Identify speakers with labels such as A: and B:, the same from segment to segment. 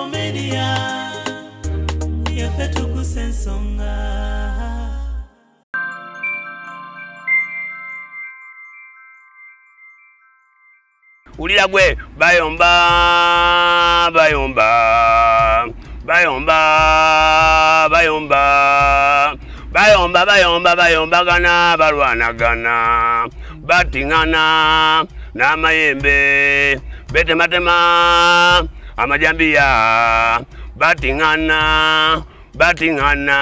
A: Infomedia yaffe tukusa ensonga
B: ulira gwe bayomba bayomba bayomba bayomba bayomba bayomba bayombagana balwanagana batiŋana n'amayembe betematema amajambiya batiŋana batiŋana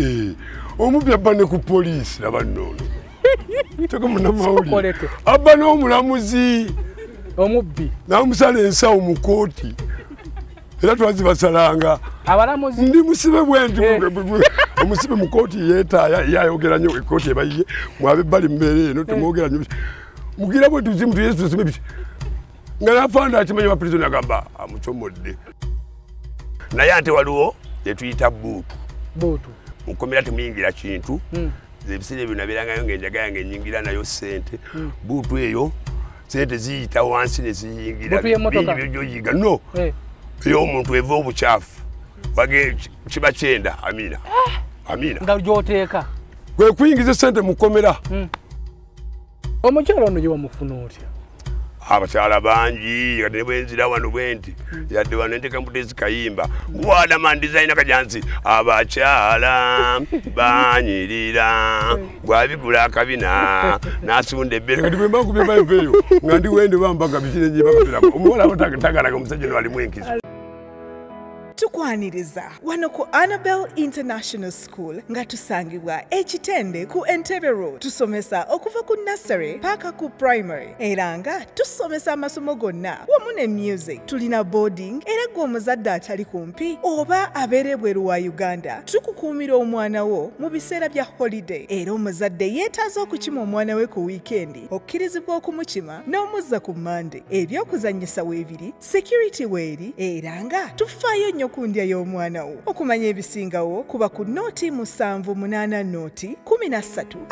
C: Eh, omubbi abba ne ku poliisi nabannono teko munamawulire
D: Sokoleke.
C: abba n'omulamuzi.
D: Omubbi.
C: Namusala ensawo mu kooti era twazibasalanga.
D: Abalamuzi.
C: Ndi musibe bwenti
D: Eh.
C: omusibe mu kooti yeetaaya yayogera nnyo ekooti ebayiye mwabe ebbali mumbeera eno temwogera nnyo. Mugira bwe tuzimu tuyesu tusime biti nga nafanda akimanyi wa prizoni agamba amucomodde.
B: Naye ate waliwo yetuyita buutu
D: buutu
B: mukomera temuyingira kintu.
D: Mm.
B: ebiseera ebyo nabeerangayo ngaenjaga yange enyingira nayo sente buutu eyo sente ziyita wansi neziyingira
D: Buutu y'emmotoka?
B: bingi byoyiga. No.
D: Eh,
B: ey'omuntu eva obukyafu kiba kyenda amina. Amina.
D: Nga gyoteeka.
C: Kwe kuyingiza sente mukomera
D: omukyalo ono gye wamufuna otya
B: abakyala bangi kati ne bwenzira wano bwenti yadde wano nteka mutezi kayimba gwadama designer kajansi abakyala banyirira gwabigula akabina nasunda ebbere
C: kati bwe mba kubyebaeveeyo nga ndi wende bambaga bikinenyebagateramu omuwala abo tagalaga omusajja no alimu enkizo
E: tukwaniriza. Wano ku annabel international school nga tusangibwa ekitende ku entebe road. Tusomesa okuva ku nursery paaka ku primary. Era nga tusomesa amasomo gonna. Wamu ne music. Tulina boarding. Era gwe omuzadde atali kumpi oba abeera ebweru wa uganda tukukuumira omwana wo mu biseera bya holiday. Era omuzadde yeetaaza okukima omwana we ku wiikendi okkirizibwa okumukima n'omuzza ku mande ebyokuzannyisa weebiri security weeri era nga tufaayo nnyo ku ndya y'omwana wo. Okumanya ebisingawo kuba ku nooti musanvu munaana nooti kumi na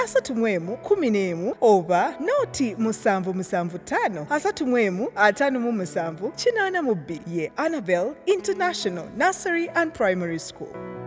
E: asatu mu emu kumi n'emu oba nooti musanvu musanvu ttaano asatu mu emu ataano mu musanvu kinaana mu bbiri ye annabel international nursery and primary school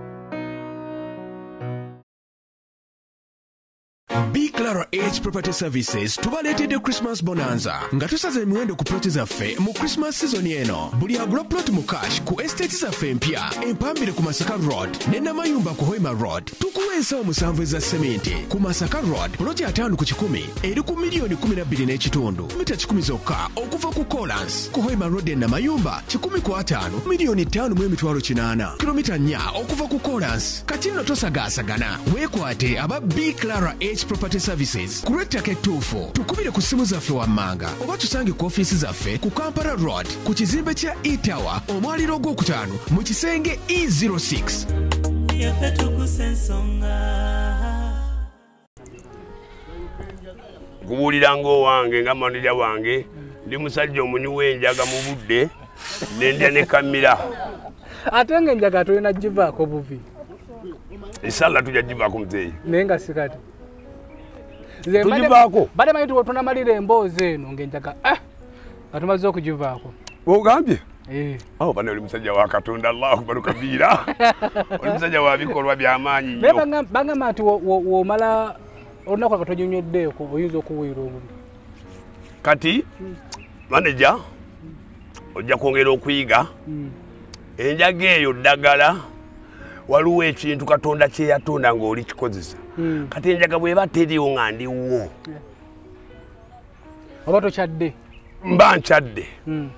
F: B Clara H Property Services tubaleetedde Christmas Bonanza. Nga tusaza emiwendo ku ploti zaffe mu Christmas season eno buli agula plot mu cash ku estate zaffe empya empambire ku Masaka Road ne Namayumba ku Hoima Road. Tukuwa ensawo musanvu eza sementi. Ku Masaka Road ploti ataano ku kikumi eri ku miliyoni 12 n'ekitundu mita 10 zokka okuva ku Colans ku Hoima Road e Namayumba 1 ku ataano miliyoni 5 mu emitwalo 8 kilomita 4 okuva ku Colans kati nno tosagaasagana weekwate aba B Clara H Property Services. Ku lw'ettaka ettuufu tukubire ku ssimu zaffe wammanga oba tusange ku ofiisi zaffe ku Kampala Road ku kizimbe kya E-Tower omwaliro ogwokutaano mu kisenge E06.
A: Yaffe tukusa ensonga
B: nkubuulira ng'owange nga manija wange ndi musajja omunyi w'enjaga mu budde nendya ne kamira.
D: Ate nga enjaga tolina givaako buvi.
B: Esala tujja givaako muzeeyi
D: naye nga sikati
B: Tugivaako?
D: badde manyi tuwe tunamalira emboozi eno ngaenjaga eh, nga tumaze okugivaako.
C: Ogambye?
D: Eh,
B: awo bana oli musajja wa katonda allahu akbaru kabiira oli musajja wa bikolwa by'amaanyi
D: naye bagamba nti wo- wo- womala olunaku lwa tonyonyoddeeko oyinza okuwiira obuli
B: kati maneja ojja kwongera okuyiga enjaga eyo ddagala waliwo ekintu katonda kyeyatonda ng'oli kikozesa kati enjaga bweba teriwo nga ndiwo
D: oba tokyadde
B: mba nkyadde
D: Mm.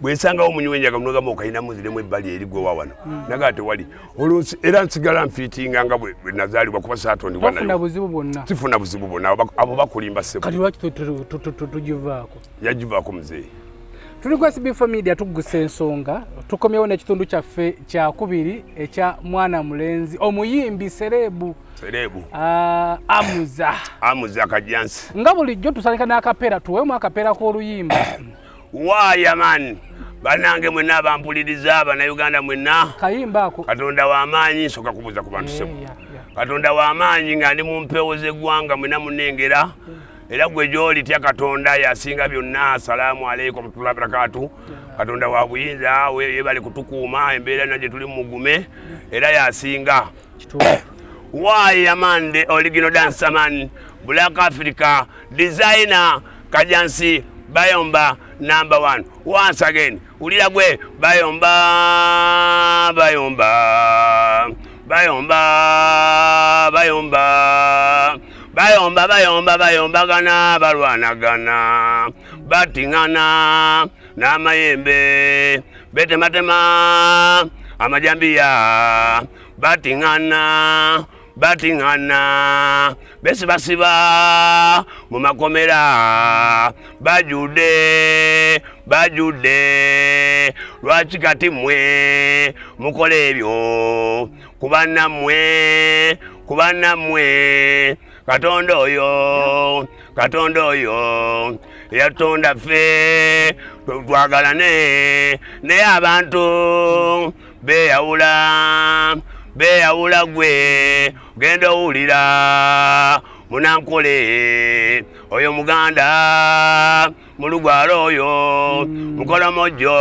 B: bwensangawo omunyi w'enjaga munogamba okayinamu ziremu ebbali erigwewa wano naga tewali Olwo nsi- era nsigala nfiitinga nga bwe bwe nazaalibwa kuba saatondibwa
D: tofuna
B: nayo
D: buzibu bwonna
B: sifuna buzibu bwonna abo bak- abo bakulimba
D: kati
B: sebo
D: lwaki tu- tu- tu- tu- tu- tugivaako
B: yagivaako muzeeyi
D: tuli ku sb4 media tugusa ensonga tukomyewo n'ekitundu kyaffe kyakubiri ekya mwana mulenzi omuyimbi serebu.
B: Serebu.
D: Ah, amuza.
B: Amuze akajjansi
D: nga bulijjo tusandika n'akapeera tuweemu akapeera k'oluyimba.
B: Waaya mani banange mwenna abampuliriza abannayuganda mwenna.
D: Kayimba ako.
B: Katonda w'amaanyi nsooka kubuuza ku bantu
D: ya.
B: katonda w'amaanyi nga ndi mu mpewo z'eggwanga mwenna munengera era gwe gyoli tya katonda yasinga byonna asalaamu aleikum warahmatullahi barakatu katonda wa buyinza yebale kutukuuma embeera na gye tuli mugume era yasinga. Why amande original dancer man black africa designer kajansi bayomba number one. Once again ulira gwe bayomba bayomba bayomba bayomba bayomba bayomba bayombagana balwanagana batiŋana n'amayembe betematema amajambiya batiŋana batiŋana besibasiba mu makomera bajude bajude lwaki kati mmwe mukola ebyo? Kuba nammwe kuba nammwe katonda oyo katonda oyo yatonda ffe twagalane naye abantu beyawula beyawula gwe genda owulira munankole oyo muganda mulugwala oyo mukolomojjo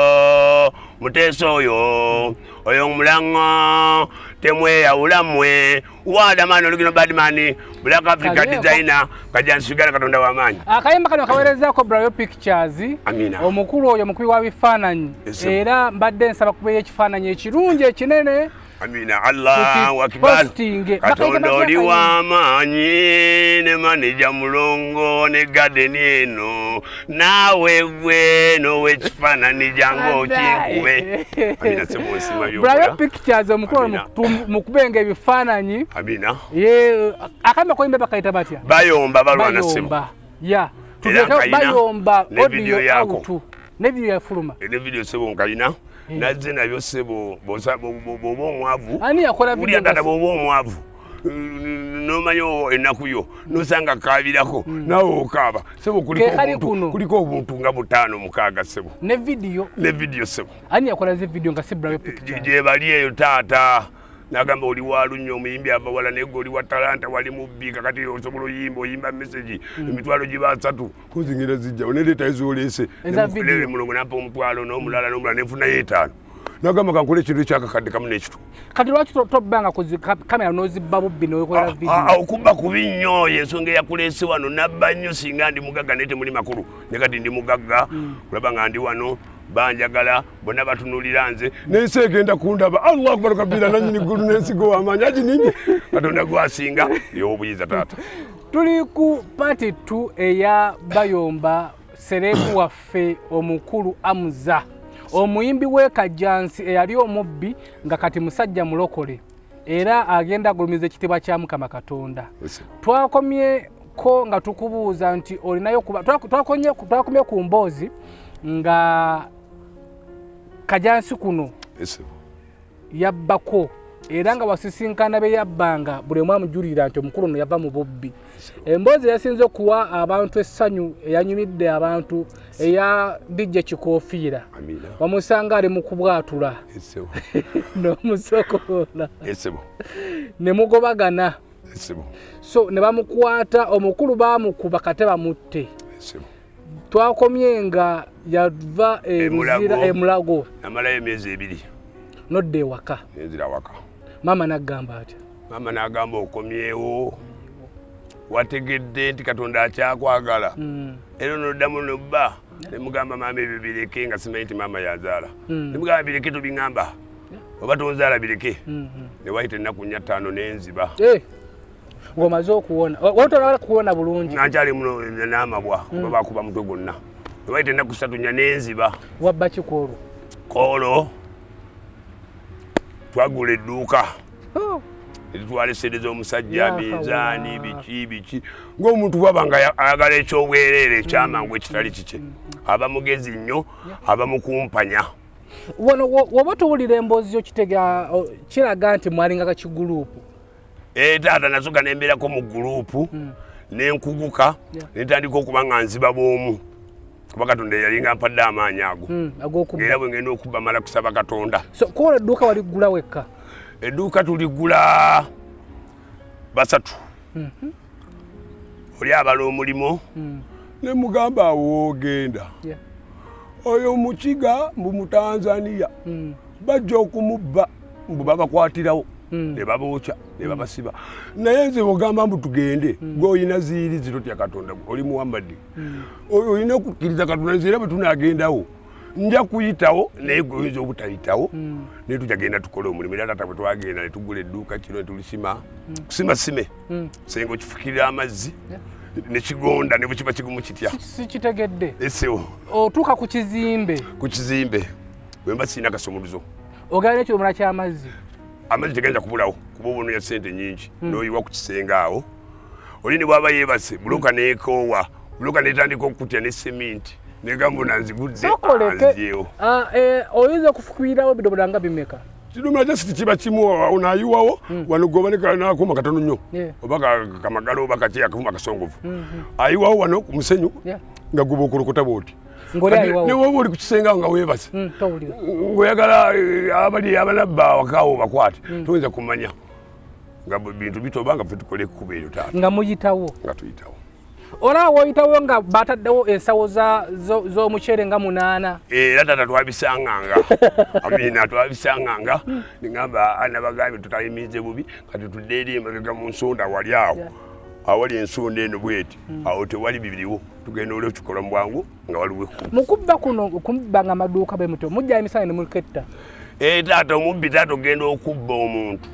B: muteesa oyo oyo mulaŋo temweyawula mmwe wadamani olugino badmani black africa
D: designer
B: designer kajansigala katonda w'amaanyi
D: akayimba kano kaweerezaako brayo pictures.
B: Amina.
D: omukulu oyo mukubi wa bifaananyi. Era mbadde nsaba kubeyo ekifaananyi ekirungi ekinene
B: amina allahu akbar. katonda oli w'amaanyi ne manija mulongo ne gadeni eno. Naawe gwe n'ow'ekifaananyi jangu okinkube
D: pictures omukulu
B: Amina.
D: mu- mu kubenga ebifaananyi.
B: Amina.
D: Ye akayimba koyimba bakayita batya?
B: Bayomba balwana
D: bayomba. ya.
B: Nkayina.
D: bayomba
B: ne video
D: audio
B: yaako.
D: out ne video yafuluma.
B: Ne vidiyo sebo nkalina nazze nabyo sebo bw'oba omwavu. Tata
D: nga-
B: bw'oba omwavu. Nomanyi ennaku yo nosanga kaabirako naawe okaaba. Sebo kuliko obuntu- nga butaano mukaaga sebo
D: ne video.
B: Ne vidiyo sebo
D: ani yakola zi video nga si brayo pictures
B: gyebali eyo taata nagamba oli walunya omuyimbi ava wala naye gwe oli wa talanta wali mubbi kakati osobola oyimba oyimba meseji emitwalo gibasatu kunzingera zijjawo neleetayo
D: Eza video.
B: mulongo nampa omutwalo n'omulala n'omulala nefunayo etaano nagamba kankole ekintu ekyakakadde kamu n'ekitu.
D: Kati lwaki to- tobbanga ku zi- ka- kamera n'ozibba bubbi newekola video?
B: okuba kubi nnyo yensonga eyakuleese wano nabba nnyo singa ndi mugagga naye temuli makulu. Ne kati ndi mugagga kulaba nga ndi wano banjagala bonna batunulira nze. N'ensi egenda kundaba allahu akbar kabira nanyini ggulu n'ensigo w'amaanyi agininye katonda gwasinga yowobuyinza taata.
D: Tuli ku pati 2 eya bayomba serebu waffe omukulu amuza. Omuyimbi w'e kajansi eyali omubbi nga kati musajja mulokole era agenda agulumiza ekitiibwa kya mukama katonda. Twakomyeko nga tukubuuza nti olinayo twakomye ku mboozi nga kajansi kuno yabbako era nga wasisinkana be yabbanga buli omu amujulira nti omukulu ono yava mu bubbi. Emboozi eyasinze okuwa abantu essanyu eyanyumidde abantu eya dijja kikoofiira. Wamusanga ali mu kubwatula. N'omusokoola. Ne mugobagana. So ne bamukwata omukulu baamukuba kate bamutte twakomye nga yava
B: Emulago.
D: emuzira emulago
B: namalayo emyezi ebiri.
D: Nodda ewaka.
B: Nenzira waka.
D: Maama naggamba atya?
B: Maama n'agamba okomyewo. Wategedde nti katonda akyakwagala.
D: Mm.
B: era noddamu nobba nemugamba maama ebyo bireke nga simanyi nti maama yazaala. Nemugamba bireke tobiŋamba oba tonzaala bireke.
D: Mhm.
B: newayita ennaku nnya ttaano nenziba.
D: Eh, ng'omaze okuwona wotolala kuwona bulungi.
B: Nga nkyali muno n'amabwa kuba bakuba mutwe gwonna. Newayita ennaku ssatu nnya nenziba.
D: Wabba kikwolwo
B: koolo. Twagula edduuka. Etutwala esereza omusajja
D: Yahawa.
B: minzaani biki biki. Ng'omuntu bwaba nga ya- ayagala ekyobwereere ekyamangu ekitali kike. Aba mugezi nnyo aba mukumpanya.
D: Wano wo- woba towulira emboozi yo kitega o- kiraga nti mwalingaka kiguruupu
B: ee taata nasoka nembeerako mu guruupu nenkuguka
D: Yeah.
B: netandika okuba nga nziba bw'omu. Kuba katonda yalinga mpadde amaanyi ago.
D: Mm, ag'okubba.
B: Era bwe ngenda okubba mala kusaba katonda.
D: Kola edduuka waliggula wekka?
B: Edduuka tuligula basatu.
G: Oli abala omulimu?
D: Mm.
B: ne mugamba awo woogenda
D: Yeah.
B: oyo mukiga mbu mu tanzania
D: Mm.
B: bajja okumubba mbu babakwatirawo. Ne babookya ne babasiba. Naye nze bwogamba mbu tugende gweolina ziiri zitotya katonda oli muhammadi oyo olina okukkiriza katonda nze era bwe tunagendawo nja kuyitawo naye gweoyinza obutayitawo naye tujagenda tukole omulimu. Era tata bwe twagenda ne tugula edduuka kino ne tulisima kusima sime. Senga okifukirira amazzi nekigonda ne bwe kiba kigumu kitya.
D: Sikitegedde
B: esewo
D: otuuka ku kizimbe.
B: Ku kizimbe wemba sirina kasumuluzo
D: ogenda n'ekiromora ky'amazzi
B: amazzi tegenda kubulawo kuba obononya sente nyingi noyiwa ku kisenge awo. Oli ne bwaba yeebase buloka nekoowa buloka netandika okutya ne seminti negamba nanzigudde
D: sokoleke
B: anzyewo.
D: Ah, eh, oyinza okufukwirawo ebidomola nga bimeka?
B: Kidomera jasiti kiba kimu onayiwawo wano goba nakuma katono nnyo. Oba ka- kamagalo oba kaki akuma kasongovu. Ayiwawo wano ku musenyu nga guba okolokota bwoti
D: ng'oli ayiwawo
B: newoba oli ku kisenge awo nga weebase
D: Mm, towulira
B: ngoyagala eh, abali abanabba awakaawo bakwate. Toyinza kumanya. Nga bintu bitoba nga fe tukole ekkuba eryo taata
D: nga muyitawo
B: nga tuyitawo
D: olaba woyitawo nga bataddewo ensawo z'omuceere nga munaana?
B: Era tata twabisanganga amina twabisanganga nigamba anabagambye tutayimirize bubi. Kati tudde eri emabega mu nsonda wali awo awali ensonda eno bweti. Awo tewali bibiriwo. Tugenda oli okikola mu bwangu nga waliwo.
D: Mukubba kuno kumubba nga amaduuka bwe mutyo mujja emisana ne muketta.
G: Ee taata omubbi taata ogenda okubba omuntu.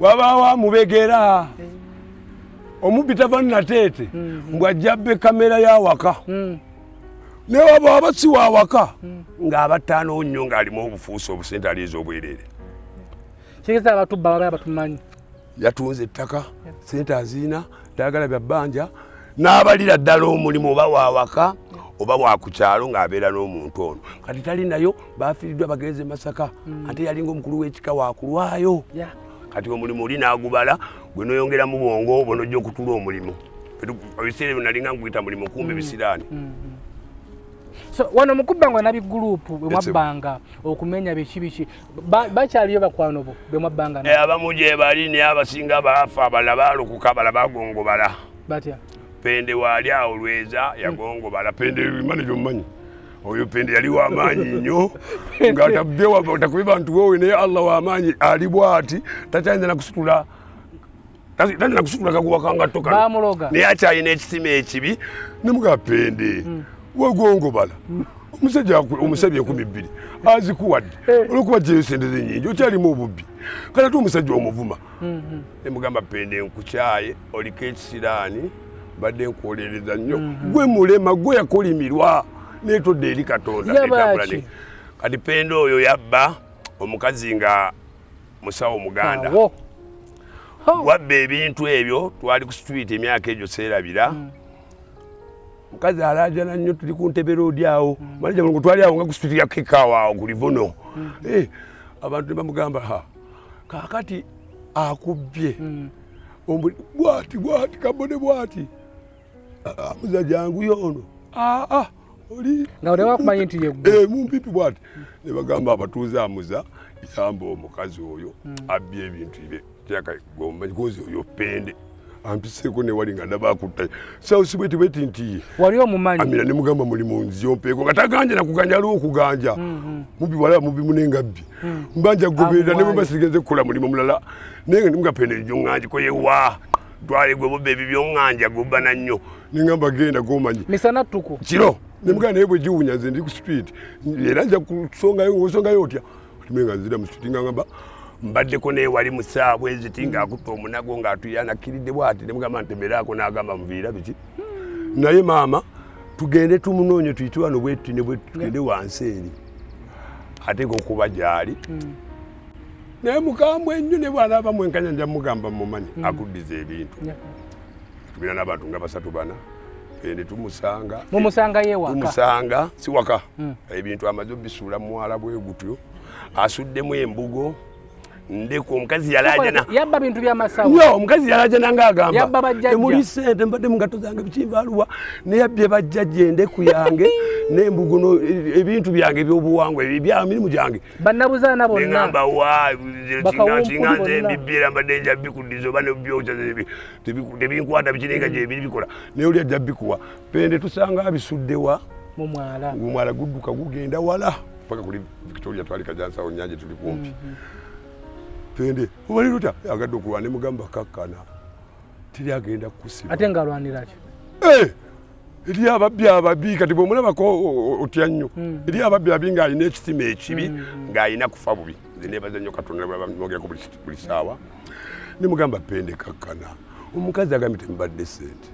B: Wabaawo amubegera. Omubbi tava nateete mbwajja bbe kamera y'awaka.
D: Mm.
B: naye waba aba si wawaka
G: ng'abattaanowo nnyo ng'alimu obufuusi obusente aliiza obwereere
D: kigeza abatubba babala batumanyi
B: yatunze ettaka sente aziina dagala bya bbanja n'abalira ddala omulimu oba wawaka
G: oba wakukyalo ng'abeera n'omuntu ono.
B: Kati tali nayo bafiiriddwa bagenze masaka ate yalinga omukulu w'ekika wakulwayo
G: kati omulimu oli n'agubala gwe noyongeramu bwongo obwo nojja okutula omulimu. Ebiseera ebyo nalinga nkuyita mulimu kumba ebisiraani
D: so wano mukubba nga nabigurupu bwe
B: Yes,
D: mwabbanga okumenya biki biki Ba- bakyaliyo bakwano bo bwe mwabbanga
G: Eh, abamu gye bali naye abasinga baafa abala baalokoka abala bagongobala
D: batya?
G: Pende waali awo lweza yagongobala. Pende
B: pende imane gyomumanyi? Oyo pende yali wamaanyi nnyo. Ngatakubi bantu wowe naye allah wamaanyi ali bwati takyayinza nakusitula tayinza nakusitula kaguwakangatto kano.
D: Bamuloga
G: naye akyalina ekisima ekibi
B: nemuga pende wegongobala omusajja omusajja ekumi bbiri azikuwadde. Olwokuba gyeyo sente zenyingi okyalimu obubbi. Kati ate omusajja omuvuma
G: nemugamba pende nkukyaye oliko ekisiraani
B: mbadde nkwolereza nnyo. Gwe mulema gwe yakolimirwa naye todde eri katonda
D: Yaba
G: Etambula
D: ki?
G: ne- kati pende oyo yabba omukazi nga musawo muganda. Wabba ebintu ebyo twali ku street emyaka egyo seerabira
B: mukazi alajana nnyo tuli ku ntebe roodi awo. Malija mulungu twali awo nga ya kekaawa awo ku livono Eh, abantu ne bamugamba ha kakati akubbye. Omuli- bwati bwati kabone bwati. Ah, muzajja anguye ono aa oli
D: nga otewakumanyi nti yeggwe
B: Eh, mumpipi bwati. Ne bagamba abatuuze amuza yamba omukazi oyo abbye ebintu bye tyakagombakozi oyo pende ampiseeko newali nga ndabakutta sausibweti bweti nti
D: wali omumanyi?
B: Amira ne mugamba muli mu nziyompeeko nga taganja nakuganja aliwo okuganja. Mubi wala mubi munengabbi mbanja goberera ne
D: Amuwaayo.
B: bwemba sigenze kukola mulimu mulala. Naye nga pende gyonganjiko yewa.
G: Twale gwe bubba ebyo byoŋŋanja gubbana nnyo.
B: Nengamba genda gomanyi
D: misana ttuku.
B: Kiro nemugamba naye bwe giwunya nze ndi ku street era nja kusongayo osongayo otya? Otime nga nzira mu street nga ngamba
G: mbaddeko naye wali mu ssaawa eziti ng'akutta omunago ng'atuyanakiridde bwati nemugamba ntemeraako n'agamba muviira biki?
B: Naye maama tugende tumunoonye tuyite wano bwetuti ne bwe tugende wansi eri.
G: Ate gokuba gyali.
B: Naye mukambwe ennyo ne bwana bamwenkanya nja mugamba mumanyi akuddiza ebintu. Tugenda n'abantu nga basatu bana ende tumusanga.
D: Mumusanga yewaka
B: tumusanga si waka? Ebintu amaze obisuula muwala bwe gutyo asuddemu embugo ndeku omukazi yalajana
D: yabba bintu byamasawo
B: yo omukazi yalajana
D: Yabba
B: ngaagamba
D: bajjajja.
B: temuli sente mbadde mugato zange bikinvaluwa neyabbye bajjajja endeku yange nembuguno e- ebintu byange ebyobuwangwa ebyo bya mirimu gyange.
D: Bannabuzaana bonna.
B: Neŋamba wa kinganze
D: bonna.
B: embibiera mbadde nja bikuddiza oba nebyokya tebinkwata bikiringa gyebi bikola. Naye oli ajja bikuwa. Pende tusanga abisuddewa
D: mu mwala.
B: Omwala gudduka gugenda wala paka kuli victoria twali kajansawo nyanja tuli kumpi pende. Obali luta. Agadde okulwa ne mugamba kakkana. Teri agenda kusiba.
D: Ate ngaalwaniraki
B: Eh, eri ababbi ababi kati bwomulabako otya nnyo. Eri ababbi ababi ng'alina ekisima ekibi ng'alina kufa bubi. Nze nebaza nnyo katonda bamwogerako buli saawa. Nemugamba pende kakkana. Omukazi agambye temubadde sente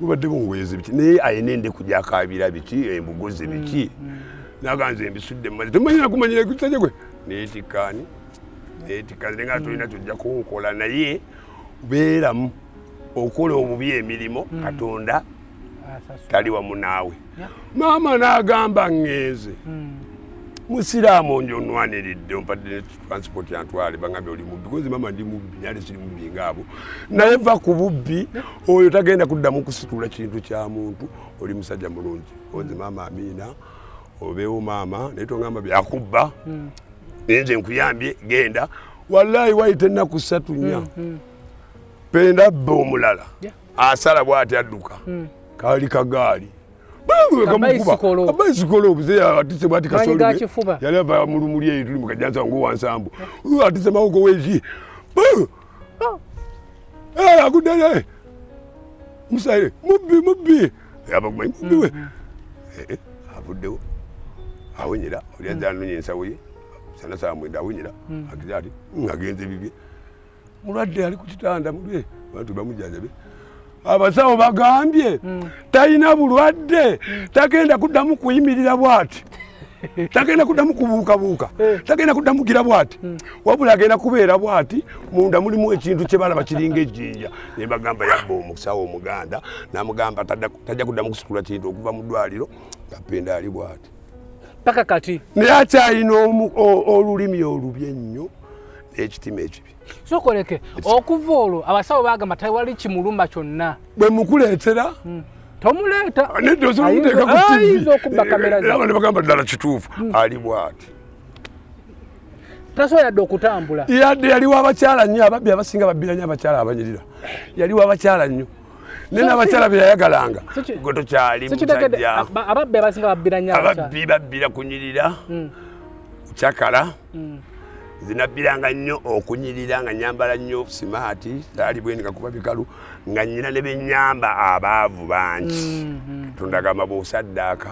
B: mubadde bunwezi biki? Naye ayina endeku gyakabira biki? Embugozi biki? Naganze embisudde mumazi temumanyira kumanyira kusaje gwe? Neyetikkaani neyetikkaani nenga tolina kyojja kunkola naye beeramu okola obubi emirimu katonda
D: Asasula.
B: tali wamu naawe. Maama n'agamba ŋŋenze musiraamu njo onwaniridde ompadde ne transport yantwale bagambye oli mubbi. Kozi maama ndi mubbi nale siri mubbi ngaabo naye va ku bubbi oyo tagenda kuddamu kusitula kintu kya muntu oli musajja mulungi. Ozi maama amiina obeewo maama naye tongamba byakubba. Naye nze nkuyambye genda. Wallahi wayita ennaku ssatu nnya. Penda abba omulala. Asala bw'ati adduka. Kaali kagaali.
D: Kabayisikolo.
B: kabayisikolo obuze atise bwati kasolo yali ava mulumuli eyo tuli mukajansa wangu wansambu atise mawoko weki agudere musaire mubbi mubbi. Abagumanyi mubbi we. Eh, eh, avuddewo. Awonyera oli azza anonya ensawo ye sana saa mwenda awonyera agize ati "Mm, agenze bibye. Mulwadde ali ku kitanda mulwe bantu bamujanjabe abasawo bagambye talina bulwadde. Tagenda kuddamu kuyimirira bwati. Tagenda kuddamu kubuukabuuka. Tagenda kuddamu gira bwati. Wabula agenda kubeera bwati munda mulimu ekintu kyebalaba kiringa ejjinja. Naye bagamba yabba omusawo omuganda namugamba tajja kuddamu kusitula kintu okuva mu ddwaliro. Nga penda ali bwati
D: paka kati.
B: Naye akyalina olulimi olubi ennyo n'ekitima ekibi.
D: Sokoleke okuva olwo abasawo bagamba tewali kimulumba kyonna.
B: Bwe mukuleetera?
D: Tomuleeta.
B: Nedde osobola
D: Ayinza-
B: okuteeka ku
D: ayinza okubba kamera ze.
B: tv ne bagamba ddala kituufu. Ali bwati?
D: Tasobola yadde okutambula.
B: Yadde yaliwo abakyala nnyo ababbi abasinga babbira nnyo abakyala abanyirira. Yaliwo abakyala nnyo naye
D: So,
B: n'abakyala be yayagalanga
D: Si ki-
B: gwe tokyali
D: sikitegedde
B: musajja
D: aba- ababbi abasinga babbira nnyo abakyala.
B: ababbi babbira kunyirira kyakala zinabbiranga nnyo okunyirira nga nyambala nnyo simaati zaali bwenika kuba bikalu nga nyina ne benyamba abaavu bangi. Tondagamba bwosaddaaka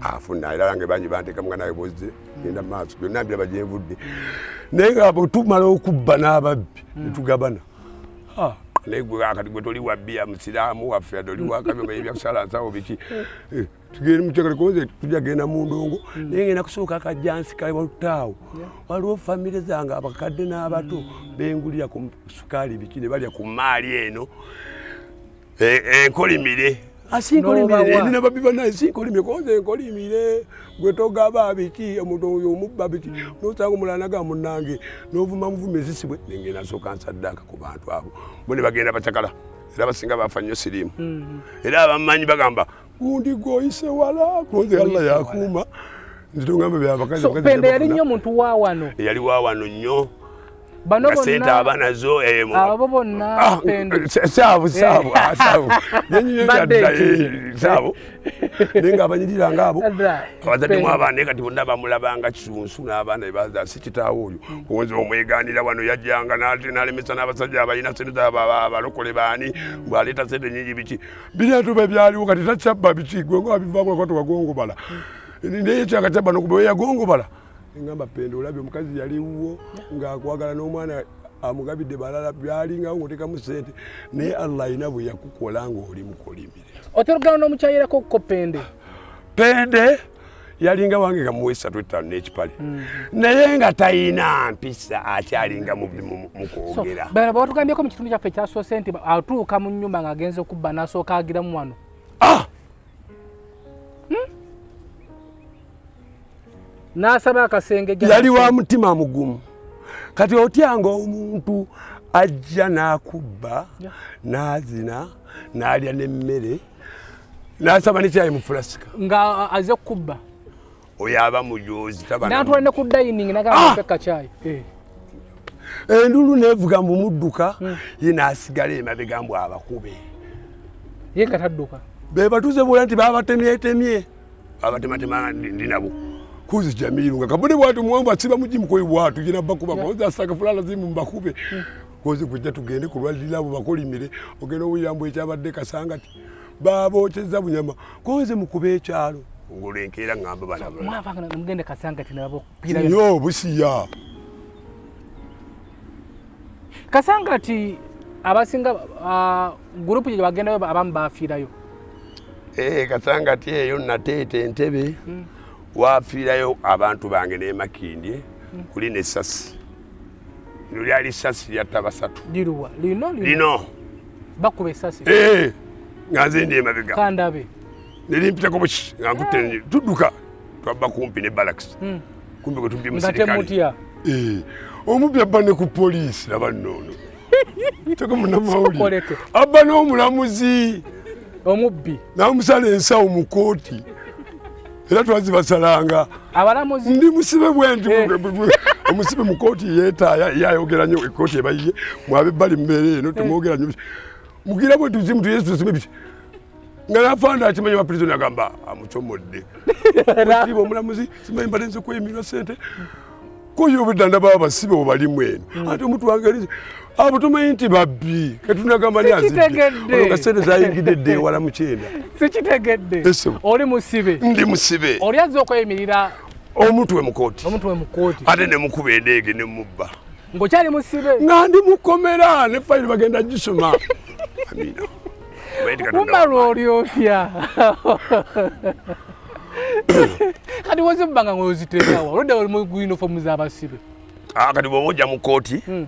B: afuna era lange bangi banteekamu nga nawe bozze genda maaso byonna mbiraba gyenvudde. Naye nga bwe tumala okubba n'ababbi netugabana Ah, naye gwe akati gwe toli wabbiya musiraamu waffe ate oli wakabyo ebyakusala nsawo biki. Eh, tugende mukyakale konze tujja genda mu ndongo naye ngenda kusooka akajjansi kalutaawo waliwo famire zange abakadde n'abato bengulira ku sukaali biki ne balya ku maali eno. Enkolimire. Asinkolimire
D: N'obawa.
B: nina babbi banaye sinkolimire konze enkolimire gwe togaba biki omuntu oyo omubba biki nosanga omulala naga munange novuma muvuma ezisibwe nengenda nsooka nsaddaaka ku bantu abo. Bo ne bagenda bacakala era basinga bafa nnyo siriimu. Era abamanyi bagamba gundi gwoyise wala konze allah yakuuma. nzitongamba byabakazi
D: pende yali nnyo muntu wa wano?
B: Yali wa wano nnyo
D: bano bonna
B: abanazo eh, mu-
D: abo bonna
B: Ah,
D: pende
B: sa- saabu saabu ah, saabu. Nyenyinyo
D: Badde
B: yadda,
D: ki?
B: eh, saabu. Naye nga abanyirira ngaabo
D: Right.
B: abazaddemu
D: Pende.
B: abaana kati bonna bamulabanga kisunsu n'abaana ebaza si kitaawo oyo owonza omweganira wano yajjanga n'ate n'alemesa n'abasajja abalina sente zabo aba- abalokole baani bwaleeta sente nyingi biki. Biriatu be byaliwo kati takyabba biki? Gwe nga wabivaamu akwati wagongobala naye kyakakyabba nokuba engamba pende olabye omukazi yaliwo ng'akwagala n'omwana amugabidde balala byalingawo ng'otekamu sente naye allah alina bwe yakukola ng'oli mukolimire
D: oterugana n'omukyayirako ko pende?
B: Pende yalinga wange nga muwesatu etaano n'ekipale. Naye nga talina mpisa akyalinga mu- mu- mu
D: so
B: kwogera.
D: bano batugambyeko mu kitundu kyaffe ekyasoose nti atuuka mu nnyumba ng'agenza okubba n'asooka agiramu wano.
B: Ah!
D: N'asaba akasenge
B: yali wa mutima mugumu. Kati otyanga omuntu ajja n'akubba n'azina n'alya n'emmere n'asaba nekyayi mu fulasika
D: nga aze kubba
B: oyo aba mujozi
D: natwala ne ku dining
B: Ah!
D: nagambapeka kyayi. Eh.
B: endulu nevuga mu mudduka ye n'asigala emabega mbw abakube.
D: Ye nga tadduka
B: be batuze bola nti babatemyetemye babatematema ndi ndi nabo kuzi jamiru nga kabone bwatu muwambu asiba mujimu kwe bwatu jina bakuba kozi asaka fulana zimu mbakube. Kozi kujja tugende kulwalira abo bakolimire ogenda obuyambo ekyabadde kasangati babokyeza bunyama. Kozi mukube ekyalo ngolenkeera ngamba bana bana.
D: mwavanga mugende kasangati nabo pirayo
B: nyo busiya
D: kasangati abasinga ah, gurupu gye bagendayo abamu bafiirayo
B: Eh, kasangati eyo nateeta entebe wafiirayo abantu bange nemakindye kuli nesasi lino lyali sasi lyatta basatu
D: lino bakuba esasi
B: Eh, nga nze ndi emabega.
D: Kandabe.
B: Nelimpitako buki nga nkutte tudduka. Twabba kumpi ne balaks kumpi kwe musirikale
D: temutya.
B: Eh, omubbi abba ne ku poliisi laba nnono. Teko munamawulire. Abba n'omulamuzi.
D: Omubbi.
B: Namusala ensawo mu kooti era twazibasalanga ndi musibe bwenti
D: Eh.
B: omusibe mu kooti yeetaaya yayogera nyo ekooti ebayiye mwabe bali mumbeera eno temwogera nyo mugira bwe tuzimu tuyese tusome biti. Nga nafanda akimanya baprison agamba amucomodde. Siba omulamuzi simanyi mbalenze kwemirwa sente koyo obudanda baba basibe obalimu eno. Ate omuntu wange abo tomanyi nti babbi ketunagamba
D: Sikitegedde.
B: nga sente zayingidde dde ewala mukyenda
D: sikitegedde. Oli musibe.
B: Ndi musibe.
D: Oli azza okweyimirira?
B: Omutwe mu kooti
D: omutwe mu kooti
B: ate ne mukuba endeege ne mubba.
D: Ng'okyali musibe.
B: Nga ndi mukomera ne fayiro bagenda gisoma. Amina
D: mumalwa oli otya? Kati wozibanga ng'oziteekawa olwedda oli mu yunifoomu z'abasibe
B: Ah, kati bw'oba ojja mu kooti
D: Mm.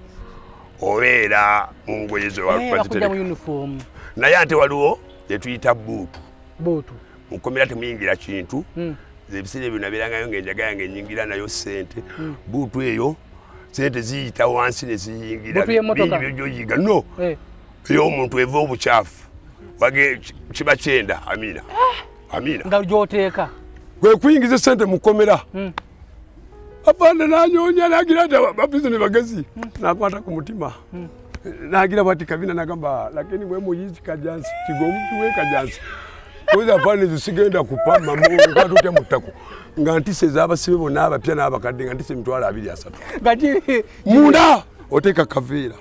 B: Obeera mu ngoye ze
D: Eh, bakujja mu
B: bazitereka
D: yunifoomu
B: naye ate waliwo gyetuyita buutu
D: buutu
B: mu kkomera temuyingira kintu.
D: Mm.
B: ebiseera ebyo nabeerangayo ng'enjaga yange enyingira nayo sente buutu eyo sente ziyita wansi ne ziyingira.
D: Buutu y'emmotoka?
B: bingi byogiyiga no.
D: Eh,
B: ey'omuntu eva obukyafu wage kiba kyenda amina. Amina.
D: Nga gyoteeka.
B: Kwe kuyingiza sente mu kkomera.
D: Mm.
B: Afande nanyonya nagira nti babizo ne bagezi. Nakwata ku mutima. Nagira bwati kabina nagamba lakini we muyizi kajansi kigomukiwe kajansi koza afande zisigenda kupama nkatutya mutako nga ntise ezabasibe bonna abapya n'abakadde nga ntise emitwalo abiri asatu. Munda! Oteeka kaveera.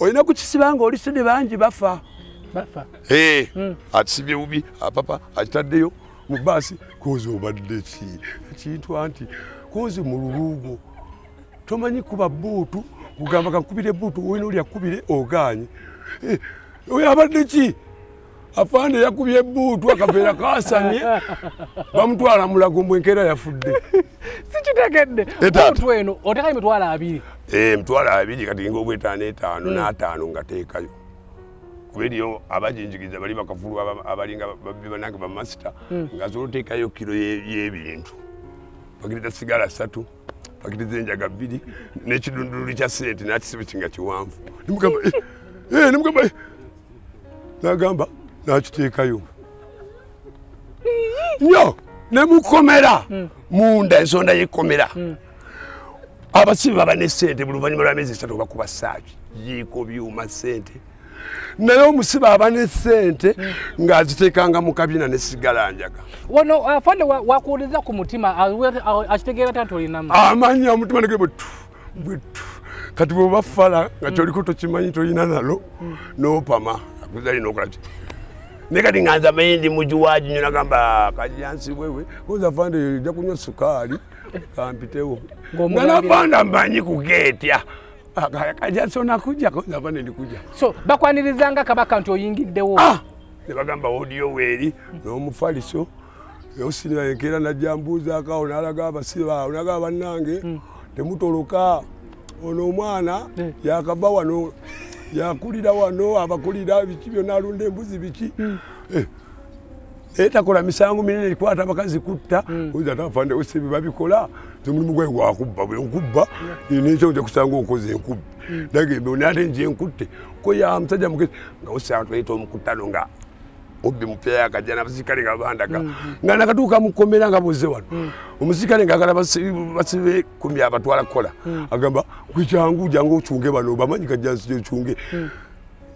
B: Olina kukisiba nga olisede bangi bafa.
D: Bafa.
B: Eh, akisibye bubi apapa akitaddeyo mu baasi kozi obadde ki? Ekintu anti kozi mu luluugo tomanyi kuba buutu kugamba kankubire buutu olina oli akubire oganye Eh, oyo abadde ki? Afande yakubye buutu akaveera kasamye bamutwala mulago mbw enkeera yafudde.
D: Sikitegedde.
B: Eh,
D: buutu eno oteekayo emitwalo abiri.
B: Eh, emitwalo abiri kati nga obwetaano etaano n'ataano nga teekayo. Kuba eriyo abajinjigiriza bali bakafulu aba- abalinga babbi banange bamasita nga zola oteekayo kiro ye- y'ebintu pakiti sigala ssatu pakiti z'enjaga bbiri n'ekidundululi kya sente nakisibe kinga kiwanvu. Nimugamba "Eh, eh," "Eh." nagamba nakiteekayo. Nyo nemukomera munda ensonda y'ekkomera. Abasibe baba ne sente mu luvannyuma lwa myezi esatu bakuba saaki yiiko byuma sente naye omusibe aba ne sente ng'aziteekanga mu kabina ne sigala njaga
D: wano afande wa- wakuwuliza ku mutima awe- awe- akitegeera ta nti olinamu
B: amanya omutima nege bwetu bwetu kati bweoba fala nga kyoliko tokimanyi tolina nalo nopama akuzali nokolaki naye kati nga nze amanyi ndi mugiwaagi nyo nagamba kajansi wewe oza fande ja kunywa sukaali kampitewo nga nafanda mbanyi kugeetya kajansi onakuja koza fande ndikuja
D: so bakwanirizanga kabaka nti oyingiddewo.
B: Ah! ne bagamba odiyo weeri n'omufaliso osinira enkeera najja mbuuzaako awo n'alaga abasibe awo naga bannange temutoloka. Ono omwana
D: Eh.
B: yakava wano yakulira wano abakulira biki byonna alunda embuzi biki. Eh, era takola misango minene ekwata abakazi kutta. Oyinza tafande osebi babikola nze mulimu gwe gwakubba bwe nkubba nekyo nja kusanga okoze enkubbi nagembe nate nje enkutte ko ya musajja mugezi nga osanga twayita omukuttano nga obbi mupya yakajja nabasirikale nga bandaga nga nakatuuka mukomera nga boze wano. Omusirikale ngaagala basibe kumi abatwala kukola agamba kwekyangu jangu ocunge bano bamanyi kajjansi ocunge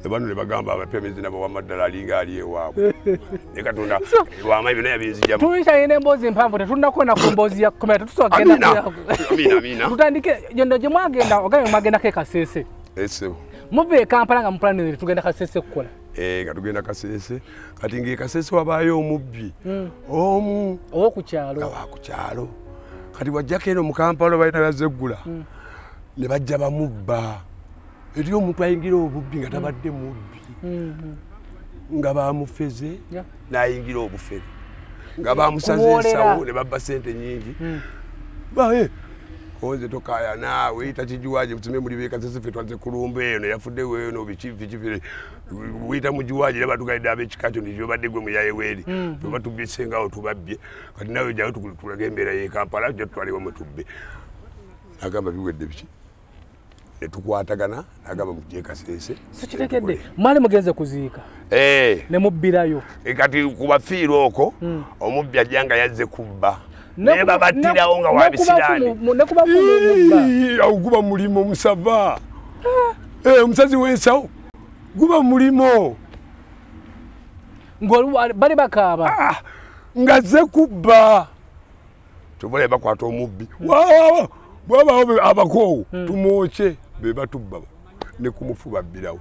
B: bano ne bagamba abapemezi nabo wamaddala alinga ali ewaabwe ne katonda wamayi byonna yabinzijamu
D: tulikyalina emboozi empanvu tetunakwenda ku mboozi ya komera tetusobola
B: Amina. Amina, amina.
D: tutandike gendo gye mwagenda ogambe mwagendako ekasese
B: esebo
D: muva e kampala nga mupulanire tugenda kasese kukola.
B: Eh, nga tugenda kasese. Kati ngaekasese wabaayo omubbi. Omu.
D: Owokukyalo.
B: Wakukyalo kati wajjako eno mukampala balina bazeggula ne bajja bamubba eri omuntu ayingira obubbi nga tabadde mubbi. Nga bamufeze nayingira obufere. Nga
D: Kuboolera.
B: ensawo ne babba sente nyingi bae konze tokaya naawe yita kijuwaje mutume muli bekasese fe twaze kulumba eno yafudde weno bikififire wita mujuwaje ne batugalidde ab'ekika kyo nti gyobadde gwe muyayeweeri oba tubbisengawo tubabbye. Kati nawe jawe tulaga embeera yekampala jo tutwaliwo mwe tubbe. Nagamba biwedde biki netukwatagana nagamba mujekasese
D: sikitegedde mwali mugenze kuziika?
B: Eh,
D: ne mubbirayo?
B: Eh, kati ku bafiiro okwo omubbi ajja nga yazze kubba. Naye babattirawo nga
D: ne-
B: wabisiraani
D: nekubafu mu- nekubafu mu- mubba.
B: Ii, awo guba mulimo musava. Eh, omusazi w'ensawo guba mulimo.
D: Ng'oli- bali bakaaba.
B: Ah, nga zze kubba. Tubula bakwata omubbi. Bwabaawo be- abakoowu tumwoke be batubba ne kumufu babbirawo.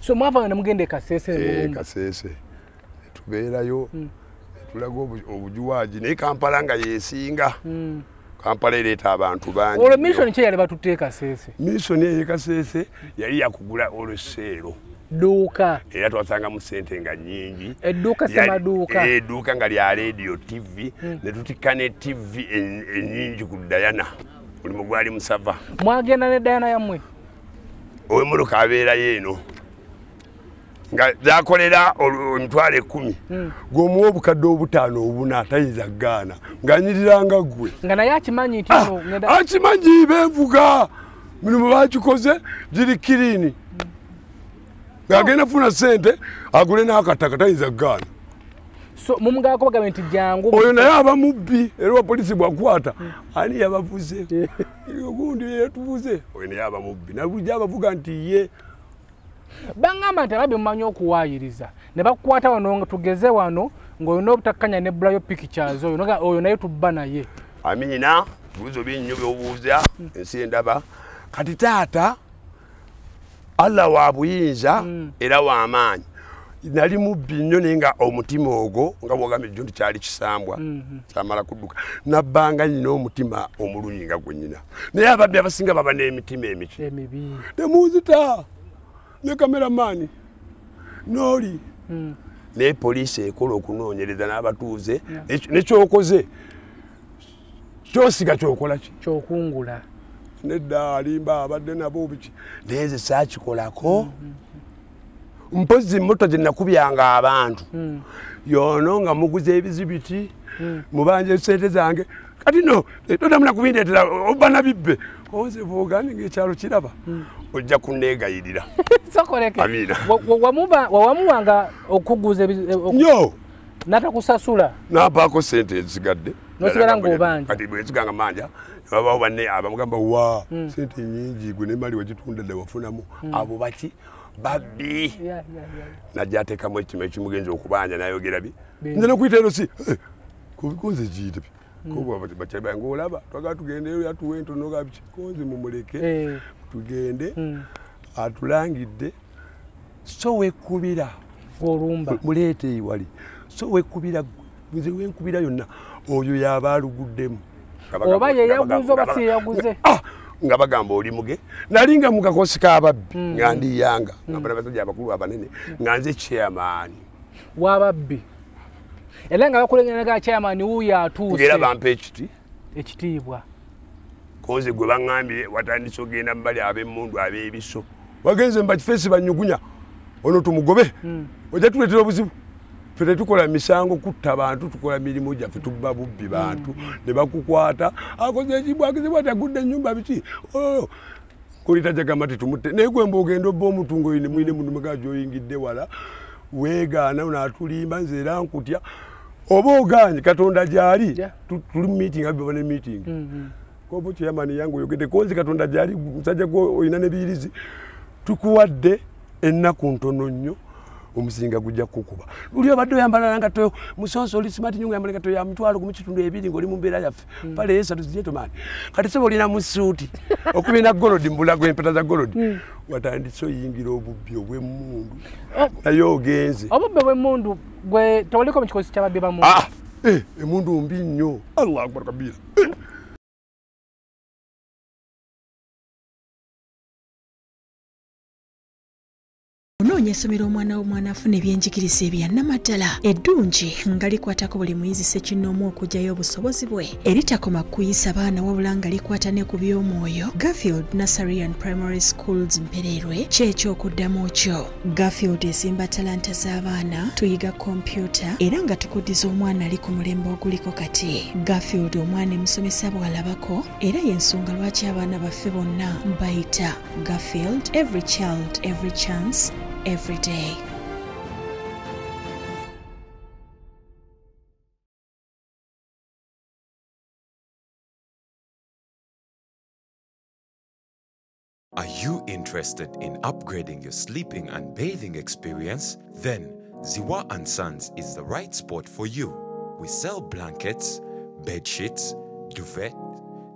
D: So mwavayo ne mugenda e kasese ne
B: Eh, kaseese netubeerayo netulaga obu- obujuwaagi naye kampala nga yesinga kampala ereeta abantu bangi
D: olwo mission kye yali batutte e kasese?
B: Misoni eyekaseese yali yakugula olweseero
D: dduuka.
B: Era twasangamu sente nga nyingi
D: Edduuka semaduuka.
B: Eh, edduuka nga lya radio tv netutikka ne tv en- enyingi ku dayana mulimu gwali musava.
D: Mwagenda ne dayana yammwe?
B: Ow'emmotoka abeerayo eno nga zakolera emitwalo ekumi gweomuwa obukadde obutaano obuna tayinza gaana ng'anyiriranga ggwe.
D: Nga naye akimanyi nti
B: Ah, akimanyi benvuga mirimu bakikoze giri kirini ng'agenda funa sente agule n'akataka tayinza gaana
D: so mumugako bagambe nti jangu
B: oyo naye aba mubbi era owa polisi bwakwata. Ani yabavuze? Ogundi yetuvuze. Oyo naye aba mubbi. Nabulijjo abavuga nti ye.
D: Baŋŋamba nti ababbi mumanyi okuwaayiriza. Ne bakukwata wano nga tugeze wano ng'olina obutakkanya ne bulayo pictures oyo oyo naye tubba naye.
B: Amina buuzo binnyo byobuuza ensi endaba kati taata allah wa buyinza era w'amaanyi nali mubbi nnyo naye nga omutima ogwo nga bwogambye jjo nti kyali kisambwa kyamala kudduka. Nabbanga nyina omutima omulungi nga gwe nyina naye ababbi abasinga baba n'emitima emiki?
D: Emibi.
B: Temuuzita ne kameramaani nooli naye poliisi ekola okunoonyereza n'abatuuze Nekyo- nekyokoze kyosiga kyokola ki?
D: Kyokungula.
B: Nedda alimba abadde nabo biki naye nze saakikolako mpozi moto gye nakubyanga abantu. Yono nga muguza ebizibiti mubanja sente zange. Kati no totamuna kubindeetera oba nabibbe oze bwogani ngaekyalo kiraba. Ojja
D: wamuba- wawamuwanga okuguza eh,
B: nyo!
D: natakusasula?
B: Nampaako sente ezigadde.
D: N'osigala ng'obanja.
B: kati bweziganga manja babawo banne abamugamba wa sente nyingi gwe nemali wagitunda dde wafunamu abo baki babbi. Najja ateekamu ekima ekimugenza okubanja nayogera bi. Nze nokuyita eno si. Kubikonze giyite bakyabanga olaba twagala tugendeyo yatuwa entonoga biki? Konze mumuleke.
D: Eh,
B: tugende.
D: Mm.
B: atulangidde. So wekkubira
D: olumba.
B: Muleete ewali so wekkubira nze wenkubira yonna. Oyo yaba aluguddemu.
D: Oba ye
B: nga
D: yaguze
B: bagamba-
D: oba
B: nga nga bagamba oli muge. Nali nga mu kakosi k'ababbi nga ndiyanga nga bana basajja abakulu abanene nga nze chairmaani
D: wababbi era nga bakulengeranaga chairman wuuyo atuuse
B: ngera bampa ekiti.
D: Ekitiibwa.
B: Konze gwe baŋŋambye watandise ogenda mubali ab'emmundu ab'ebiso. Wagenze mubakifeesi banyugunya ono tumugobe. Ojja tuleetera obuzibu ffe tetukola misango kutta bantu tukola mirimu gyaffe tubba bubbi bantu ne bakukwata. Akoze ekibwagizibwa tagudde enyumba biki? Oh, kulita jagamba tetumutte. Naye gwe mba ogenda obba omutungo oyine mwine mundumaga gyoyingidde wala weegaana naatulimba nze era nkutya. Oba oganye katonda gyali? Tuli mumiitingi abiba ne miitingi koba kyeyamani yange oyogedde konzi katonda gyali musajja gwe oyina nebiyirizi tukuwadde ennaku ntono nnyo omusinga gujja kukuba. Luli obadde oyambala nangatoyo musonso oli simati nyo ngayambala engatoyo ya mitwalo ku mukitundu ebiri ngaoli mu mbeera yaffe. Pale esatu zijetomani kati soba olina mu suuti okubina golodi mbulago empeta za golodi watandise oyingira obubbi obwemmundu. Naye ogenze.
D: obubbe bw'emmundu gwe toliko mu kikozi kyababbi bamundu
B: Ah, eh, emundu mbi nnyo. Allah akbar kabira
H: Onoonya essomero omwana w'omwana afuna ebyenjigiriza ebyannamaddala eddungi nga likwatako buli muyizi sekinoomu okugyayo obusobozi bwe eritakoma kuyisa baana wabula nga likwata ne ku by'omwoyo. Garfield nursery and primary schools mpererwe kyekyokuddamu kyo. Garfield ezimba talanta z'abaana tuyiga kompyuta era nga tukuddiza omwana ali ku mulembe oguliko kati. Garfield omwana emusomesa bw'alabako era y'ensonga lwaki abaana baffe bonna bayita garfield every child every chance every day
I: Are you interested in upgrading your sleeping and bathing experience? Then Ziwa and Sons is the right spot for you. We sell blankets, bed sheets, duvet,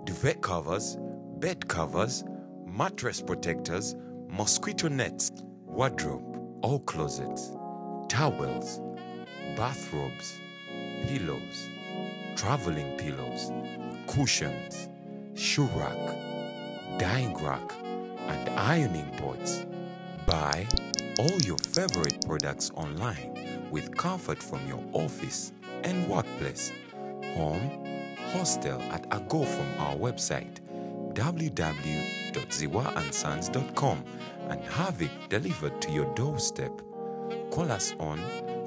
I: duvet covers, bed covers, mattress protectors, mosquito nets, wardrobe, all closets, towels, bathrobes, pillows, traveling pillows, cushions, shoe rack, dyeing rack, and ironing boards. Buy all your favorite products online with comfort from your office and workplace, home, hostel at a go from our website www.ziwaansons.com and have it delivered to your doorstep. Call us on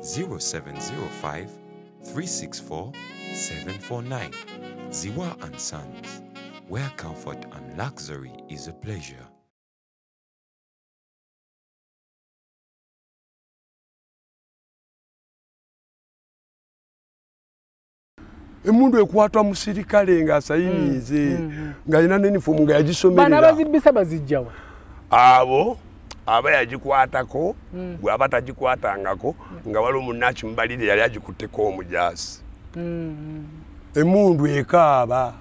I: 0705 364 749. Ziwa and Sons, where comfort and luxury is a pleasure.
B: Emundu ekwatwa musirikale ngaasayiniize ng'alina nenifomu nga yagisomerera.
D: Abazibbisa bazijjawa
B: abo aba yagikwatako bw'aba tagikwatangako nga waliwo munnaaki mubalire yali agikutteko omujasi emundu ekaaba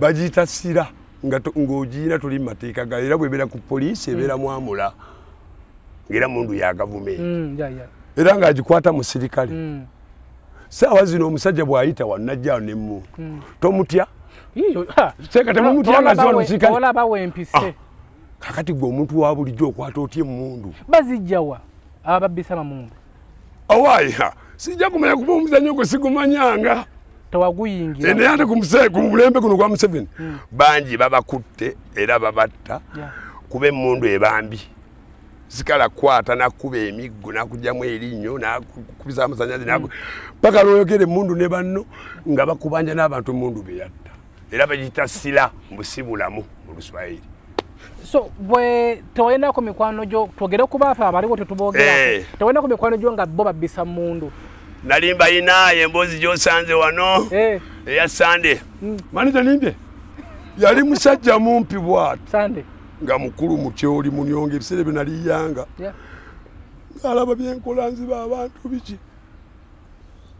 B: bagiyita sira nga ng'ogiina tuli mu mateeka gayo era bwebeera ku poliisi ebeera mwamula ngaera mundu ya gavumenti.
D: Mm,
B: era ng'agikwata musirikale
D: Mm.
B: Saawa zino omusajja bw'ayita wannajjaawo nemmundu tomutya?
D: Iyo, ha.
B: Seeka temumutya nga ziwa
D: Olaba we-
B: musirikale
D: olaba wempise
B: kakati gwe omuntu wa bulijjo okwata otya emundu
D: bazijjawa ababbisa bamundu
B: awaaya sijja kumanya kuba omuzanyo gwe sigumanyanga.
D: Tewaguyingira
B: naye ate ku mulembe guno gwa museveni. Bangi babakutte era babatta. Kuba emundu ebambi sikala kwata nakuba emiggo nakugjamu erinnyo nakubisa amasanyalaze naku- paka lwoyogera emundu ne banno nga bakubanja n'abantu emundu beyatta era bagiyita sira mbusibulamu mu luswayiri.
D: So bwe tewalinako mikwano gyo twogere ku baafe abaliwo tetuboogera
B: Eh.
D: tewalinako mikwano gyo nga bo babbisa mundu
B: nali mbayinaye emboozi gyosanze wano
D: Eh,
B: eya sande. Manija ninde yali musajja mumpi bwati.
D: Sande
B: nga mukulu mutyoli munyonga ebiseera byo naliyanga alaba byenkola nziba abantu biki?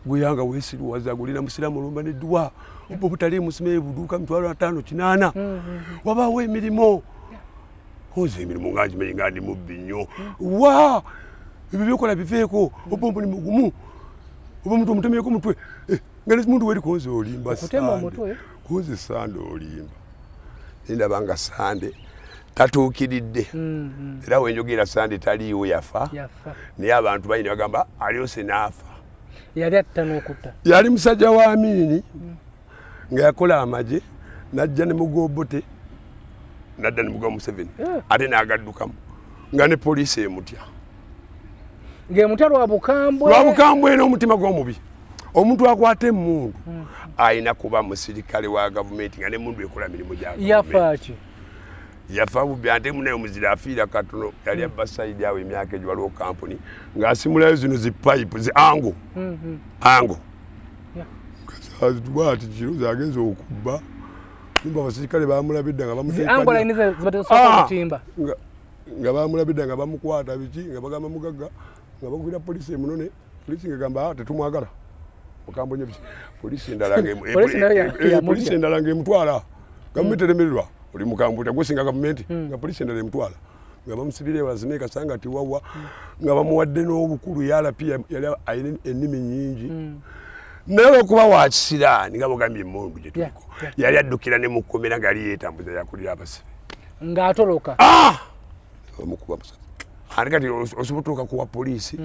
B: Guyanga wesirwaza gulina musiramu olumba neddwa oba obutali musime buduuka mitwalo ataano kinaana. Wabaawo emirimu? Oza emirimu nga nkimanyi nga ndi mubbi nnyo. Wa? Ebyo byokola biveeko. Oba omulimu gumu oba omuntu omutemyeko omutwe Eh, nga nemuntu weri konze olimba sande.
D: omutwe?
B: konze sande olimba. Nindaba nga sande tatuukiridde era wenjogera sande taliiwo yafa. Naye abantu bayina bagamba alyose naafa
D: yali atta n'okutta.
B: Yali musajja wa amiini nga yakola amagye najja ne mugobote nadda ne mugoba museveni ate n'agaddukamu nga ne poliisi emutya.
D: Ng'emutya lwa bukambwe.
B: Lwabukambwe n'omutima gw'omubi. Omuntu akwata emundu ayina kuba musirikale wa gavumenti nga nemundu ekola mirimu gya gavumenti.
D: Yafa
B: bubi ate munaye omuzira afiira katono yali abasaidi awo emyaka egyo waliwo kampuni ng'asimulayo zino zipayipu zi ango. Ango.
D: Yeah.
B: bwati kirozi agenza okubba nimba abasirikale nga
D: zibatesoka
B: Ah. nga nga bamulabidde nga bamukwata biki nga bagamba mugagga nga bagwira polisi emunone polisi ngegamba "Ah, tetumwagala. Mukambo nyo biki? Polisi endala ng'emu- eh, Oli mukambwe tagusinga gavumenti nga polisi endala emutwala nga bamusibira ewazima ekasanga tiwawa nga bamuwadde n'obukulu yalapi yali ayina ennimi nyingi naye olwokuba wakisiraani nga bugambye emundu gye
D: Yeah,
B: tuliko
D: yeah.
B: yali addukira ne mu kkomera ngaali yeetambuza yakulira abasibe.
D: Ng'atoloka?
B: Omukuba musasi ate kati os- osobola otuuka kuwa poliisi?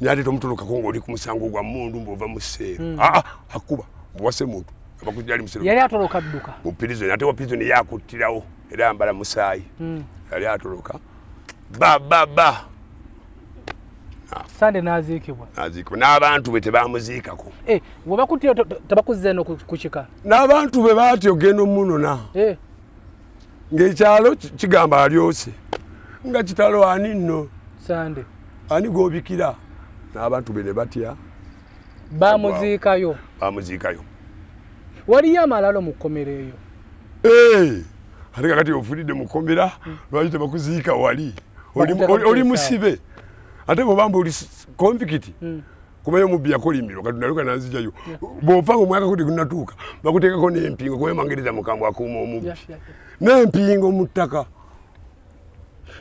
B: Nate tomutolokako ngaoli ku musango gwa mundu mbova mu sseero aa akuba buwase muntu. abakujali musero
D: yali atoloka dduka.
B: Mu pirizoni ate wa pirizoni yakuttirawo era yambala musaayi. Yali atoloka. Ba ba ba.
D: Sande n'aziikibwa.
B: Naziiko n'abantu be tebamuziikako.
D: Eh, bwe bakuttira to- to- tebakuzza eno ku ku kika.
B: N'abantu be baatyo ogenda omunona
D: Eh,
B: ng'ekyalo ki- kigamba alyose. Nga kitalo ani nno?
D: Sande.
B: Ani gwobikira? N'abantu be ne batya.
D: Bamuziikayo
B: bamuziikayo
D: waliyo amalalo mu kkomero eyo.
B: Ate kakati ofulidde mukomera lwaki tebakuziika wali? Oli- musibe. Ate bwobamba oli convict kubayo omubbi yakolimirwa kati naluka nanzijayo. Bwofa nga omwaka kuti gunatuuka bakuteekako n'empingo kuba mangereza mukambwe akuuma omubbi. N'empingo mu ttaka.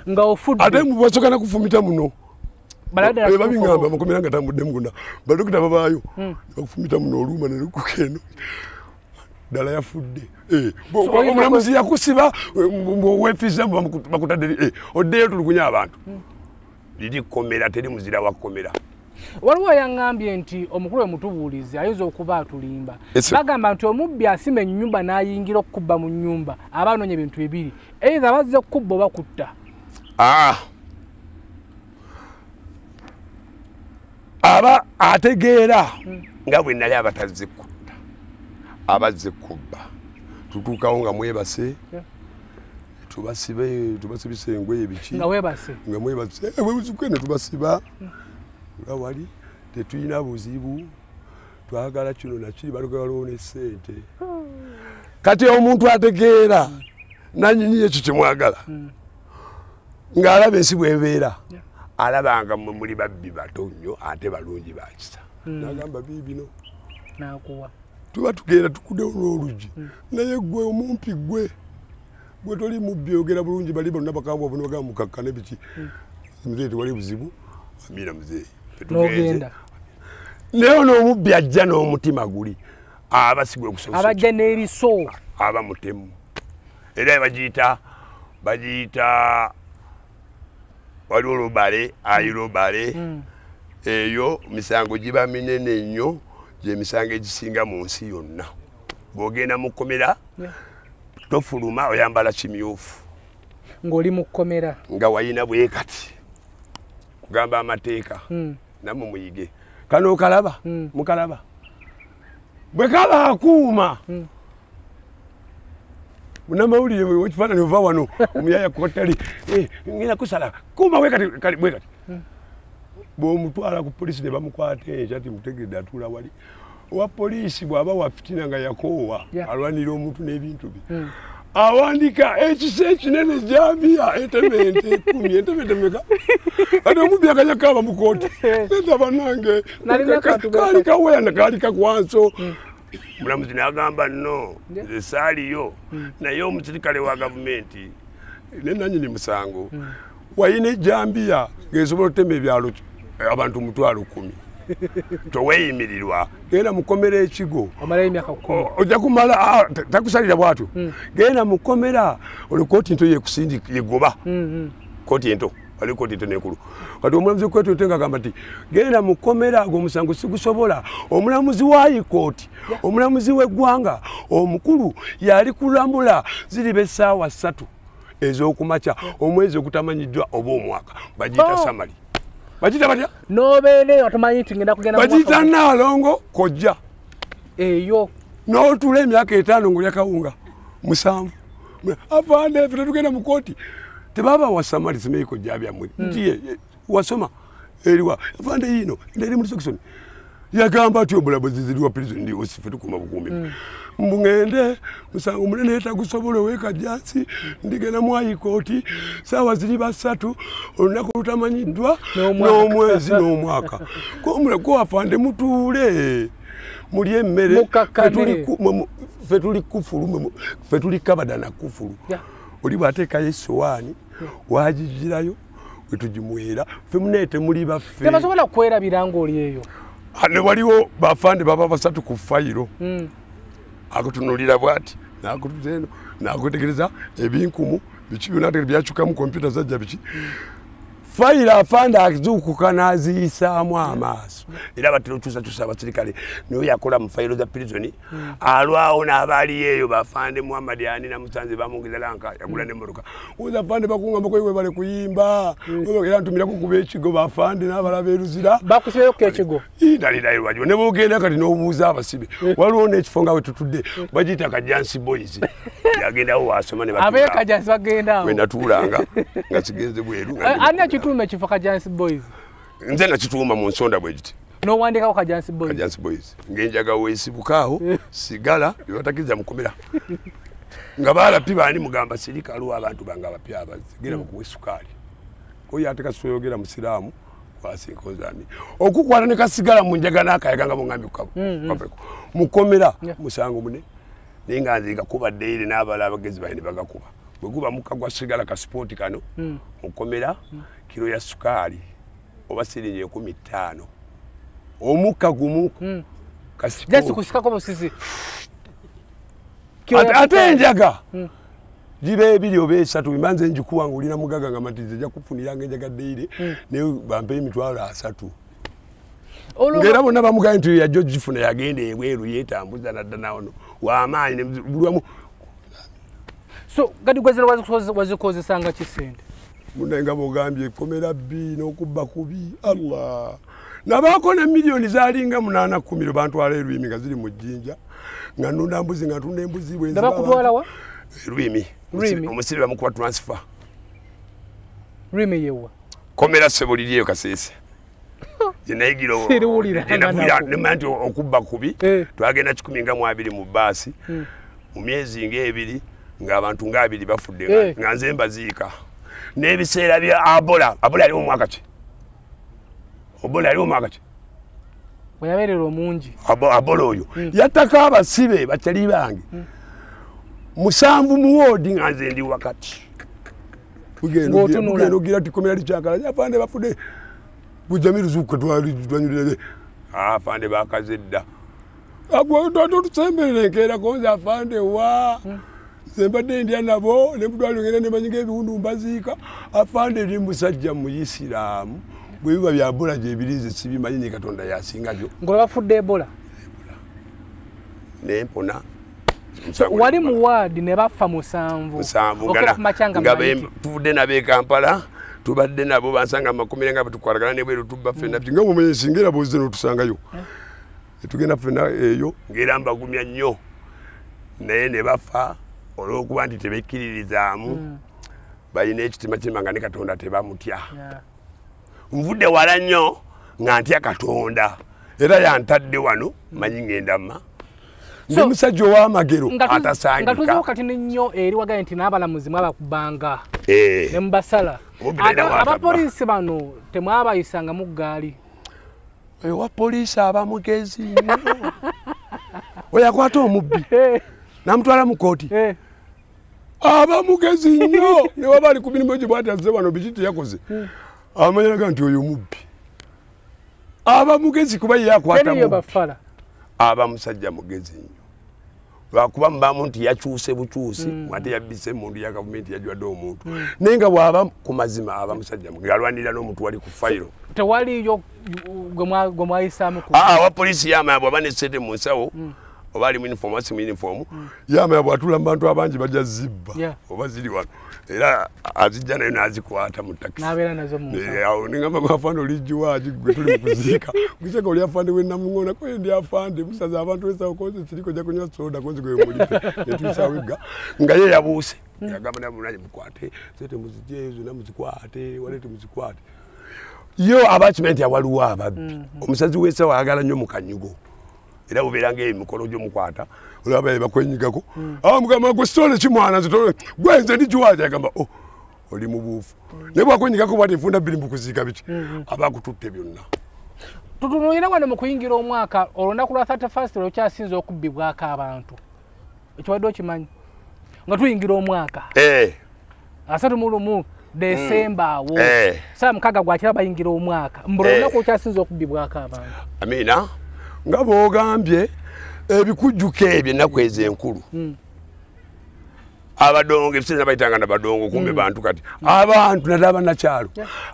D: Nga ofudde.
B: Ate mubasooka nakufumita muno. Eh, babingamba mukomera nga tambudde mugunda badokita babaayo bakufumita muno oluuma nelekuka eno ddala yafudde Eh, omulamuzi yakusiba wefiza bakutadde eh, oddeyo tulugunya abantu. Liri kkomera teri muzira wa kkomera.
D: Waliwo yaŋŋambye nti omukulu we mutubuulizi ayinza okuba atulimba. Bagamba nti omubbi asima ennyumba n'ayingira okukubba mu nnyumba aba anoonya ebintu bibiri eiza bazze okukubba oba kutta.
B: Ah. aba ategeera nga bwe nali abatazze kutta abazze kubba. Tutuukawo nga mwebase. Tubasibe tubasibisa engoye biki?
D: Nga
B: mwebase. Bwebuzuke ne tubasiba. Nga wali tetulina buzibu. Twagala kino nakiri balugawaliwo nesente kati omuntu ategeera nanyini ekyo kyemwagala ng'alaba ensi bwebeera alabanga mwe muli babbi bato nnyo ate balungi bakisa nagamba biibino
D: n'akuwa
B: tuba tugenda tukuddewo n'oluggi naye gwe omumpi gwe gwe toli mubbi oyogera bulungi bali bonna bakambwa bano bagamba mukakkane biki? Muzeeyi tewali buzibu? Amiina muzeeyi
D: n'ogenda.
B: Naye n'omubbi ajja n'omutima guli aba sigwe
D: abajja n'eriso
B: aba mutemu. Era bagiyita bagiyita waliwo lubale ayi lubale eyo misango giba minene nnyo gyemisango egisinga mu nsi yonna. Bw'ogenda mu kkomera tofuluma oyambala kimyufu.
D: Ng'oli mu kkomera.
B: Nga wayina bwe kati. Kugamba amateeka.
D: Mm.
B: nammwe muyige. Kano okalaba?
D: Mm.
B: mukalaba? Bwe kaba akuuma. Munamawulire wekifaananyi ova wano. Omuyaya kotali ngenda kusala. Kuuma bwekati kati bwekati bwomutwala ku polisi ne bamukwata enkya ti mutegedde atuula wali. Owa polisi bw'aba wa fitina nga yakoowa alwanira omuntu n'ebintu bye. Awandika ekisa ekinene jambiya entemente ekumi entemente meka ate omubbi akanyakaaba mu kooti nenda banange kaali kaweya kaali kakwanso mulamuzi nagamba no nze saaliyo naye omusirikale wa gavumenti. Nenanyini musango. Wayina ejambiya ngesobola otema ebyalo abantu mutwalo kumi. Toweyimirirwa genda mukomera ekigo. Ojja kumala ah, ta- takusalira bwatyo. Genda mukomera oli kooti nto yegoba kooti ento ali kooti ento nenkulu kati omulamuzi kooti ento ngagamba nti genda mukomera gwe omusango sigusobola. Omulamuzi wa hikooti omulamuzi w'eggwanga omukulu yali kulambula ziriba essaawa ssatu ez'okumakya omwezi ogutamanyiddwa oba omwaka. Bagiyita
D: Oh.
B: samali bagiyita batya?
D: Nobeera eyo tomanyi nti ngenda kugenda
B: bagiyita naalongo kojja.
D: Eyo.
B: N'otuula emyaka etaano ng'olya kawunga musanvu. Afande ffe tetugenda mu kooti tebaba wasamali simeyi kojja byammwe nti wasoma eriwa afande yiino nderi muri sekisoni yagamba ati obulabuzi ziriwa prison ndi osife tukuma bukuumi mbungende musango munene yetagusobola owekajansi ndigenda mu haikooti saawa ziri basatu olunaku lutamanyiddwa n'omwezi n'omwaka. Ko afande mutuule. Muli emmere. Ffe tuli ffe kufulu ffe tuli kabadana kufulu.
D: Ya.
B: oli bwateekayo esowaani wagigirayo wetugimuweera ffe muneete muli baffe.
D: Tebasobola kwerabira ng'oli eyo.
B: Ah, ne waliwo bafande baba basatu ku fayiro.
D: Mm.
B: Akutunulira bwati nakutuza eno nakutegereza ebinkumu biki byona byakyuka mu kompyuta zajja biki fayiro afande azuukuka n'aziyisaamu amaaso. Era batera okyusakyusa abasirikale niwe yakola mu fayiro za pirizoni alwawo n'abaaliyo eyo bafande muhammadi ani namusanze bamwongeza lanka yagula nemotoka oza afande bakungamba kwewe bale kuyimba. Era ntumirako kuba ekigo bafande n'abalaba eruzira.
D: Bakusibeyo kekigo
B: ndalirayo lwajo ne bogenda kati n'obuuza abasibe waliwo n'ekifo nga we tutudde bagiyita kajansi boys. Yagendawo wasoma ne
D: bagenda awo.
B: We natuulanga nga kigenze bweru
D: akituuma ekifo kajansi boys.
B: Nze nakituuma mu nsonda bwe giti.
D: N'owandikako kajansi boys.
B: Kajansi boys. Ng'enjaga weesibukaawo sigala byebatakiriza mukomera nga baalapi bani mugamba sirika aliwo abantu bange abapya abazigera bakuwa esukaali oyo ate kasoyogera musiraamu wasinkozami okukwata ne kasigala mu njaga n'akayaga nga bongambye kukaveko mukomera musango mune naye nga nze gakuba deire n'abala abagezi baine bagakuba. Bwe guba mukka gwa sigala ka sipooti kano mukomera kiro ya sukaali oba siringi enkumi ttaano. Omukka gumu
D: busisi
B: Ate- enjaga. Giba ebiri oba esatu imba nze njikuwa ngaolina mugaga nga matize ejja kufuniranga enjaga deire naye bampe emitwalo asatu. Ngaera bonna bamugaye nti yajja ogifuna yagenda ebweru yetambuza nadda nawono wamaanyi ne muzi- buli wamu.
D: So gadi gwezera wazikozesanga kisente
B: munaye nga bogambye komera bbi n'okubba kubi allah nabaako ne miliyoni zalinga munaana kumiro bantwala erwimi nga ziri mu jjinja nga nunda mbuzi nga ntunda embuzi bwe nziba
D: ndabakutwala wa
B: Rwimi.
D: Rwimi.
B: Omusiri bamukuba transfer.
D: rimi yewa
B: Komera sebuliriyo kasese. Jenayigira
D: Siriwuliranga nako.
B: nemanya nti okubba kubi
D: Eh.
B: twagenda kikumi nga mu abiri mu baasi mu myezi ng'ebiri ng'abantu ng'abiri bafudde
D: Eh.
B: nga nze mbaziika n'ebiseera bya abola abola aliwo omwaka ki? Obola aliwo omwaka ki?
D: Weyabeerera omungi.
B: Abo- abola oyo. Yattako abasibe bakyali bange. Musanvu mu woodi nga nze ndi wakati. Bugenda ogira- ti komera likyakala. Afande bafudde. Bujamiruzuka twanyulire afande bakaze dda. Totusemberera enkeerako nze afande wa nze mbadde ndya nabo nemudwaliro ngenda nemanyiga ebiwundu mbaziika afande ndi musajja muisiraamu bwe biba byabola gyebirize sibimanyi ne katonda yasinga byo.
D: Ng'ola bafudde ebola?
B: Nempona
D: wali mu waadi ne bafa musanvu.
B: Nga tuvudde nabo e kampala tubadde nabo bansanga makumire nga betukwalagana nebweru tubba ffenna. Nga mumenye singa era boze notusangayo. Netugenda ffenna eyo ngaera mbagumya nnyo. Naye ne bafa olwokuba nti tebekkiririzaamu balina ekitima kimanga ne katonda tebamutya. Nvudde wala nnyo nga ntya katonda. Era yantadde wano manyi ngenda mma. Ndi musajja ow'amagero
D: nga tu- nga
B: atasangika
D: tuzeho kati nnyo eri wagaye nti n'abalamuzi mwabakubanga
B: Eh.
D: ne mubasala abapoliisi bano temwabayisangamu gaali
B: ewa poliisi aba mugezi. Oyo akwata omubbi.
D: Eh,
B: namutwala mu kooti
D: eh,
B: aba mugezi nnyo newaba ali ku mirimu egyo bwati azze wano biki teyakoze? Amanyiraga nti oyo mubbi aba mugezi kuba ye akwata aba musajja mugezi nnyo. Lwakuba mubamu nti yakyuse bukyusi ate yabbise emundu ya gavumenti yajwadde omuntu. Naye nga bw'aba ku mazima aba musajja mugezi alwanirira n'omuntu wali ku fayiro.
D: Tewaliyo gwe mwa- gwe mwayisaamu ku
B: aa wa poliisi yamaya bw'aba ne sente mu nsawo
G: oba ali mu uniform oba si mu uniform
B: yamanya bwatula mu bantu abangi bajja zibba oba ziri wano. Era azijja naye nazikwata mu
D: mu nsawo.
B: Eh, ningamba gwafande olijiwaki gwe tuli mukuziika kukikyaka oli afande wenamuŋona kwe ndi afande. Musaza abantu wesawo koze kiriko ja kunywa soda kozi gwe mulipe netuisawega nga ye yabuuse. Yagamba nabulunanyi mukwate sete muzije zona muzikwate walete muzikwate yo abakimanyi nti awaliwo ababbi. Omusazi wesawo ayagala nnyo mukanyugo era bubeeranga emikolo gyomukwata olaba bakwenyigako mugamba gwe sitole kimwana nze gwenze ndijiwaji agamba "Oh, oli mubuufu naye bwakwenyigako bwati nfunda bbiri mbukuziika biki? Aba akututte byonna.
D: Tutunulira wano mu kuyingira omwaka olunaku lwa 31 lwekyasinza okubbibwako abantu. Ekibadde okimanyi? Nga tuyingira omwaka.
G: Eh,
D: asatu mu lumu desemba awo
G: Eh.
D: saa mukaaga gwakira bayingira omwaka. Mbula
G: Eh.
D: olunaku lwekyasinza okubbibwako abantu.
G: Amiina
B: nga bwogambye ebikujjuko ebyo ennaku ezo enkulu.
G: Abadongo ebiseera nabayitanga nabadongo kumbe bantu kati. Abantu naddala bannakyalo.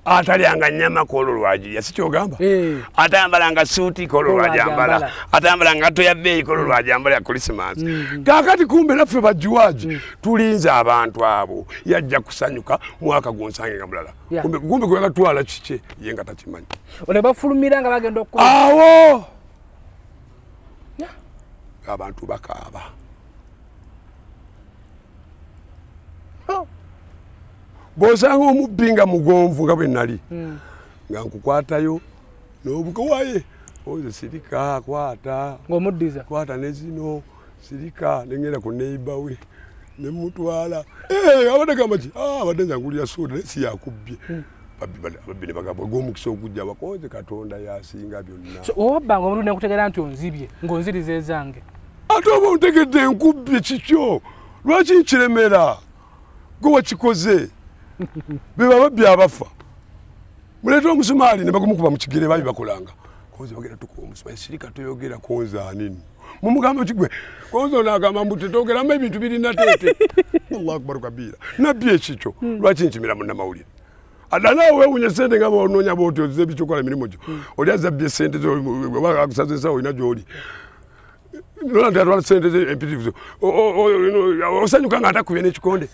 G: Atalyanga nyama kolwo lwagirya si kyogamba
D: Eh.
G: atayambalanga suuti kolwo lwajambala atayambalanga ngato ya bbeeyi kolwo lwajambala ya krisimansi
B: kakati kumbe naffe bajuwaji tulinze abantu abo yajja kusanyuka mwaka gonsange nga mulala. Kumbe kumbe gwegatwala kike ye nga takimanyi.
D: Ne bafulumira nga bagenda
B: Ah.
D: Okukuba
B: awo abantu bakaaba. Bw'osanga omubbi nga mugonvu nga bwe nali nga nkukwatayo n'obukawaye oze sirika kwata.
D: Ng'omuddiza.
B: Kwata ne zino sirika nengenda ku neiba we nemutwala Eh, abadde gamba ki "Ah, abadde nza ngulira soda naye si yakubbye. Babbi bali- ababbi ne bagamba gw'omukisa ogujja bakonze katonda yasinga byonna.
D: Owabbanga omuntu nekutegera nti onzibye ng'onziriza ezange
B: ate oba ontegedde enkubbye kikyo lwaki nkiremera? Gwe wakikoze. Be bababbi abafa muleeta omusumaali ne bagumukuba mu kigere babi bakolanga. Konze bagenda tukuba omusumaali sirika toyogera konzaanini mumugamba kigwe konze onagamba mbu tetogeramu ebintu birina teete. Allahu akbaru kabiira nabbi ekikyo lwaki nkimira munnamawulire? Adda naawe weewunya sente nga bonoonya booti ozize bikyokola emirimu gyo. Oli azabbye sente akusaza ensawo olina gyoli nti atwala sente empitirivu osanyuka nga atakubye n'ekikonde.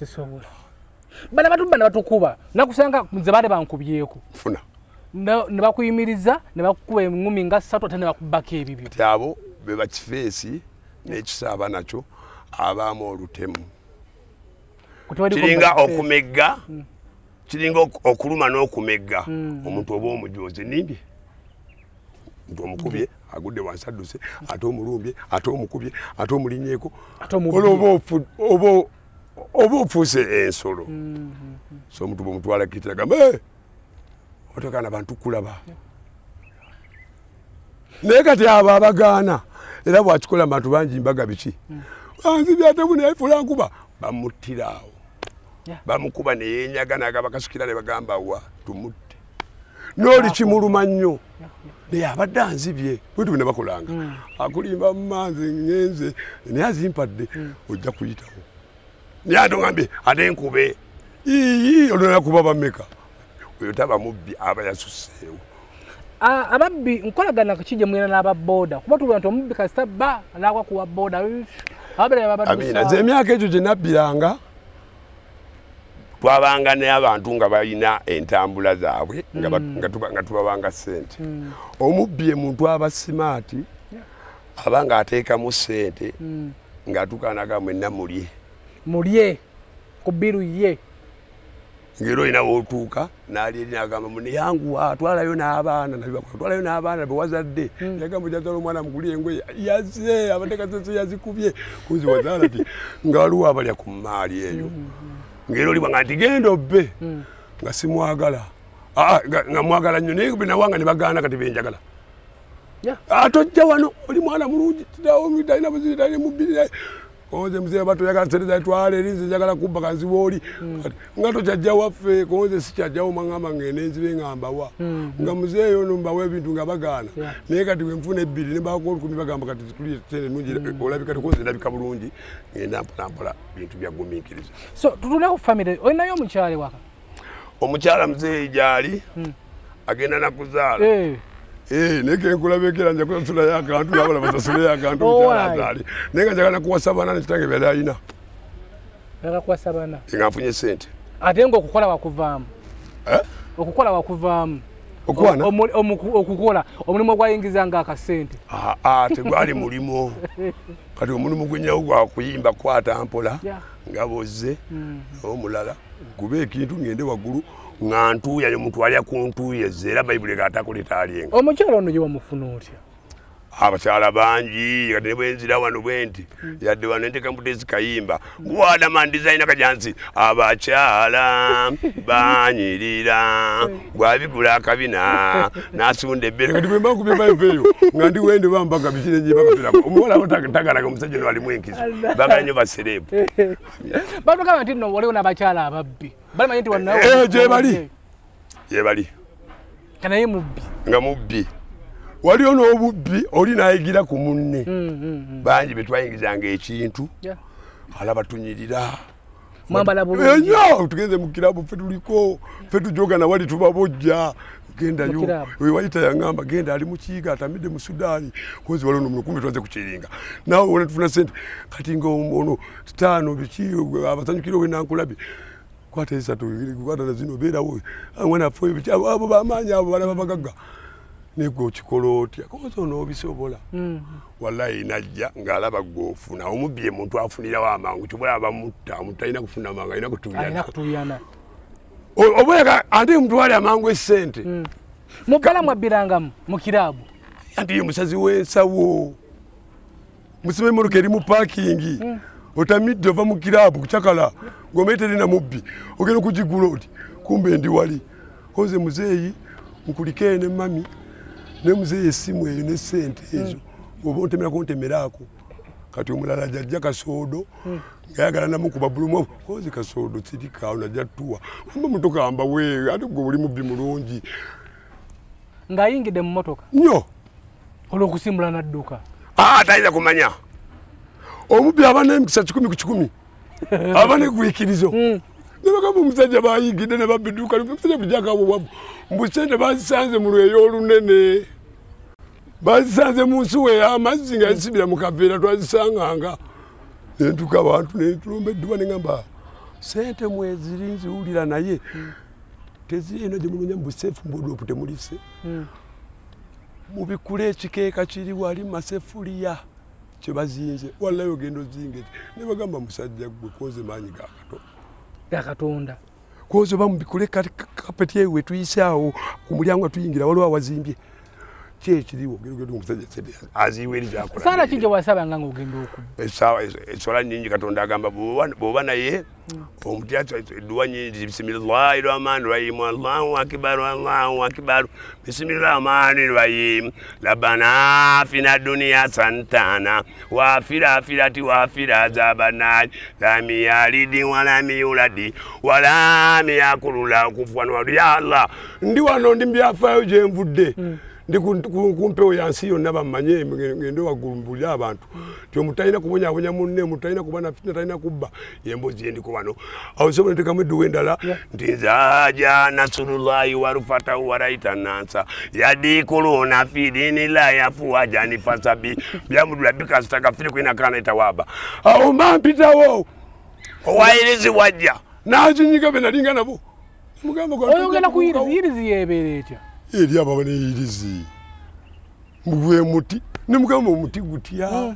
D: Bana batubba ne batukuba. Nakusanga nze baali bankubyeko.
B: Funa
D: Ne- bakuyimiriza ne bakukuba eŋŋumi nga ssatu ate ne bakubako ebibyo.
B: Ti abo be bakifeesi n'ekisaaba nakyo abaamu olutemu.
G: Kiringa okumegga kiringa ok- okuluma n'okumegga. Omuntu oba omujozi nimbye? Nti omukubye agudde wansi adduse ate omulumbye ate omukubye ate omulinyeeko.
B: Olwo oba ofu- oba- oba ofuuse ensolo. So omuntu bwomutwala kitira gamba "Eh, otekana bantu kulaba. Naye kati abo abagaana era bwakikola bantu bangi mbaga biki? Anzibyatebunefula nkuba bamuttiraawo
D: Yeah.
G: bamukuba neyenyaga nagaba kasukira ne bagamba wa tumutte.
B: N'oli kimuluma nnyo naye abadde anzibye bwetu bwe ne bakolanga. Akulimba mu manzi ngenze naye azimpadde ojja kuyitawo.
G: Naye ate ogambye ate enkube
B: iyi olonala kuba bameka.
G: Oyo taba mubbi aba yasuseewo
D: ababbi nkolagana kijje mwina n'ababooda kuba tubula nti omubbi kasita bba naagwa kuwa booda. Ababere
B: amiina nze emyaka egyo gye nabbiranga
G: twabanga n'abantu nga balina entambula zaabwe nga nga tubabanga sente
B: omubbi emuntu aba simaati
G: aba ng'ateekamu sente ng'atukanaga mwenna mulye
D: mulye ku bbiru ye?
G: Ngero olina wootuuka n'ali eri n'agamba mune yanguwa twalayo n'abaana twalayo n'abaana bewazadde yagamba jazala omwana muguli engoye yaze abadde kasese yazikubye. Kuzi wazaala ti nga waliwo abalya ku maali eyo ngero olibwanga nti genda obbe nga simwagala. Ah, nga nga mwagala nnyo naye benawanga ne bagaana kati benjagala.
D: Yeah.
G: atojja wano oli mwana mulungi tirawo talina buziri talina mubiri konze muzee bato yagala sente zatwala erinze njagala kubba kanziba oli Kati, nga tokyajja waffe konze sikyajjawo maŋamba ngende nzibe nga mbawa. Nga muzeeyi ono mbawa ebintu nga bagaana. Naye kati wenfuna ebbiri nebako olukumi bagamba kati tuli sente nungi olabika tikonze ndabika bulungi ngenda mpolampola bintu byagumiikiriza
D: so tutule ku famire olinayo omukyale waka
G: omukyala muzeeyi gyali agenda nakuzaala
D: Eh,
B: naye kenkulabekera nja kusasulayo akantu nabala basasuleyo akantu mukyalazaali naye nga njagala kuwasa baana nekitange byali alina
D: bakakwasa bana
B: nga nfunye sente
D: ate ngaokukola wakuvaamu.
B: Eh?
D: okukola wakuvaamu.
B: Okwana
D: okukola. Omulimu ogwayingiza nga akasente.
B: Aa tegwali mulimo kati omulimu gwenyawo gwakuyimba kwata mpola nga bozze n'omulala. Nkube ekintu ngende waggulu nga ntuuya omuntu alya ku ntuuya ze era bayibuli gaatakuleta alyenga
D: omukyala ono gye wamufuna otya?
B: Abakyala bangi kati ne bwenzira wano bwenti yadde wano nteka mutezi kayimba gwadama design kajansi abakyala banyirira bwabigula akabina nasunda ebbere kati bwemba kubyebaeveeyo nga ndi wende bambaga bikirenye bakapira omuwala abo tagalaga omusajja no alimu enkizo. Bagala nyo baserebu
D: batugamba nti no waliwo n'abakyala ababbi balimanyi nti wanawo
B: Eh, gye bali. yebali
D: kanaye mubbi
B: nga mubbi waliyo n'obubbi oli nayigira ku munne.
D: Mm,
B: bangi betwayingizanga ekintu. Alaba tunyirira enyo tugenze mu kirabu ffe tuliko. Ffe tujogana wali tubabojja gendayo wewayita yaŋŋamba genda ali mukiiga atamidde mu sudaani. Kozi waliwo nomuno kumbe twanze kukiringa. Nawe wona tufuna sente kati nga ono taano biki abasanyukire wenankulabye kwata esatu kwata zino beerawo. Mwana afoyo biki abo bamaanyi abo balaba bagagga. Negwe okikola otya? Kozi onoobisobola wallahi najja ng'alaba gwofuna omubbi ye muntu afunirawo amangu kibula bamutta omuntu alina kufuna amangu alina
D: kutuyana
B: oboyaga ate mutwale amangu esente
D: mubbala mwabbirangamu mu kiraabu.
B: Anti ye musazi w'ensawo. Musima emmotoka eri mu paakingi otamidde ova mu kiraabu kucakala ng'omeeterina mubbi. Ogenda okugigula oti kumbe ndi wali. Koze muzeeyi nkuliko ene mami ne muzeeyi essimu eyo n'esente ezo. Oba ontemerako ntemeraako kati omulala jajja kasoodo ngayagala namukuba bulumu kozi kasoodo sirikaawo najja tuwa amba motoka mbawe ate gwe oli mubbi mulungi.
D: Ng'ayingidde mu motoka
B: nnyo
D: olw'okusimbula n'adduka?
B: Ah, tayinza kumanya omubbi aba n'emikisa kikumi ku kikumi. Aba negwikirizo nebagamba omusajja bayingidde ne babidduka omusajja bujakabobwavu mbusente bazisanze mu lweyo olunene bazisanze mu nsuwa ey'amazzi nga zisibira mu kaveera twazisanganga. Nentuka abantu netulomba edduba neŋamba sente mweziri nziwulira naye. Tezirina gye mumenya mu buseefu mbuodopu temulise mubikule ekikeeka kiri wali masefuliya kyebazinze wallayo ogenda ozinga nebagamba musajja gwe koze maanyi ga kato
D: gakatonda
B: koze oba mubikule kapeti eyo wetuyise awo ku mulyango atuyingira waliwo awazimbye kyekiriwo gerogero omusajja sente aziiwa eri gyakola
D: saala ki gye wasabanga ng'ogenda okubba
B: esaawa ensola nyingi katonda agamba bw'oba- naye omutya edduwa nyingi bisimillahi rahmani rahim allahu akibaru allahu akibaru bisimillahi rahmani rahim labana fina duniya santana wafira afirati wafira azabanari lami yalidi walami yuladi walami yakulula okufuwanu wadu ya allah ndi wano ndi mbyafaayo gye nvudde ndi ku- ku- kumpewo yansi yonna bammanye ngende waggulu mbulire abantu. Ti omuntu talina kubonyabonya munne omuntu talina kuba nafitina talina kubba. Yemboozi yendiko wano. Awo sobola ntekamu edduwa endala nti nzaja nasurullahi warufatahu waraita nansa. Yadikuluna fi dinillahi afuwajani fasabi. Byamudula bikasitagafiri kwina kana itawaba awo mba mpitawo owayirizi wajja nazinyiga be nalinga nabo mugamba
D: oyo ogenda kuyiriza yirizi yeebeera etya
B: eri ababa neyirizi mubwe muti nemugamba omuti gutya?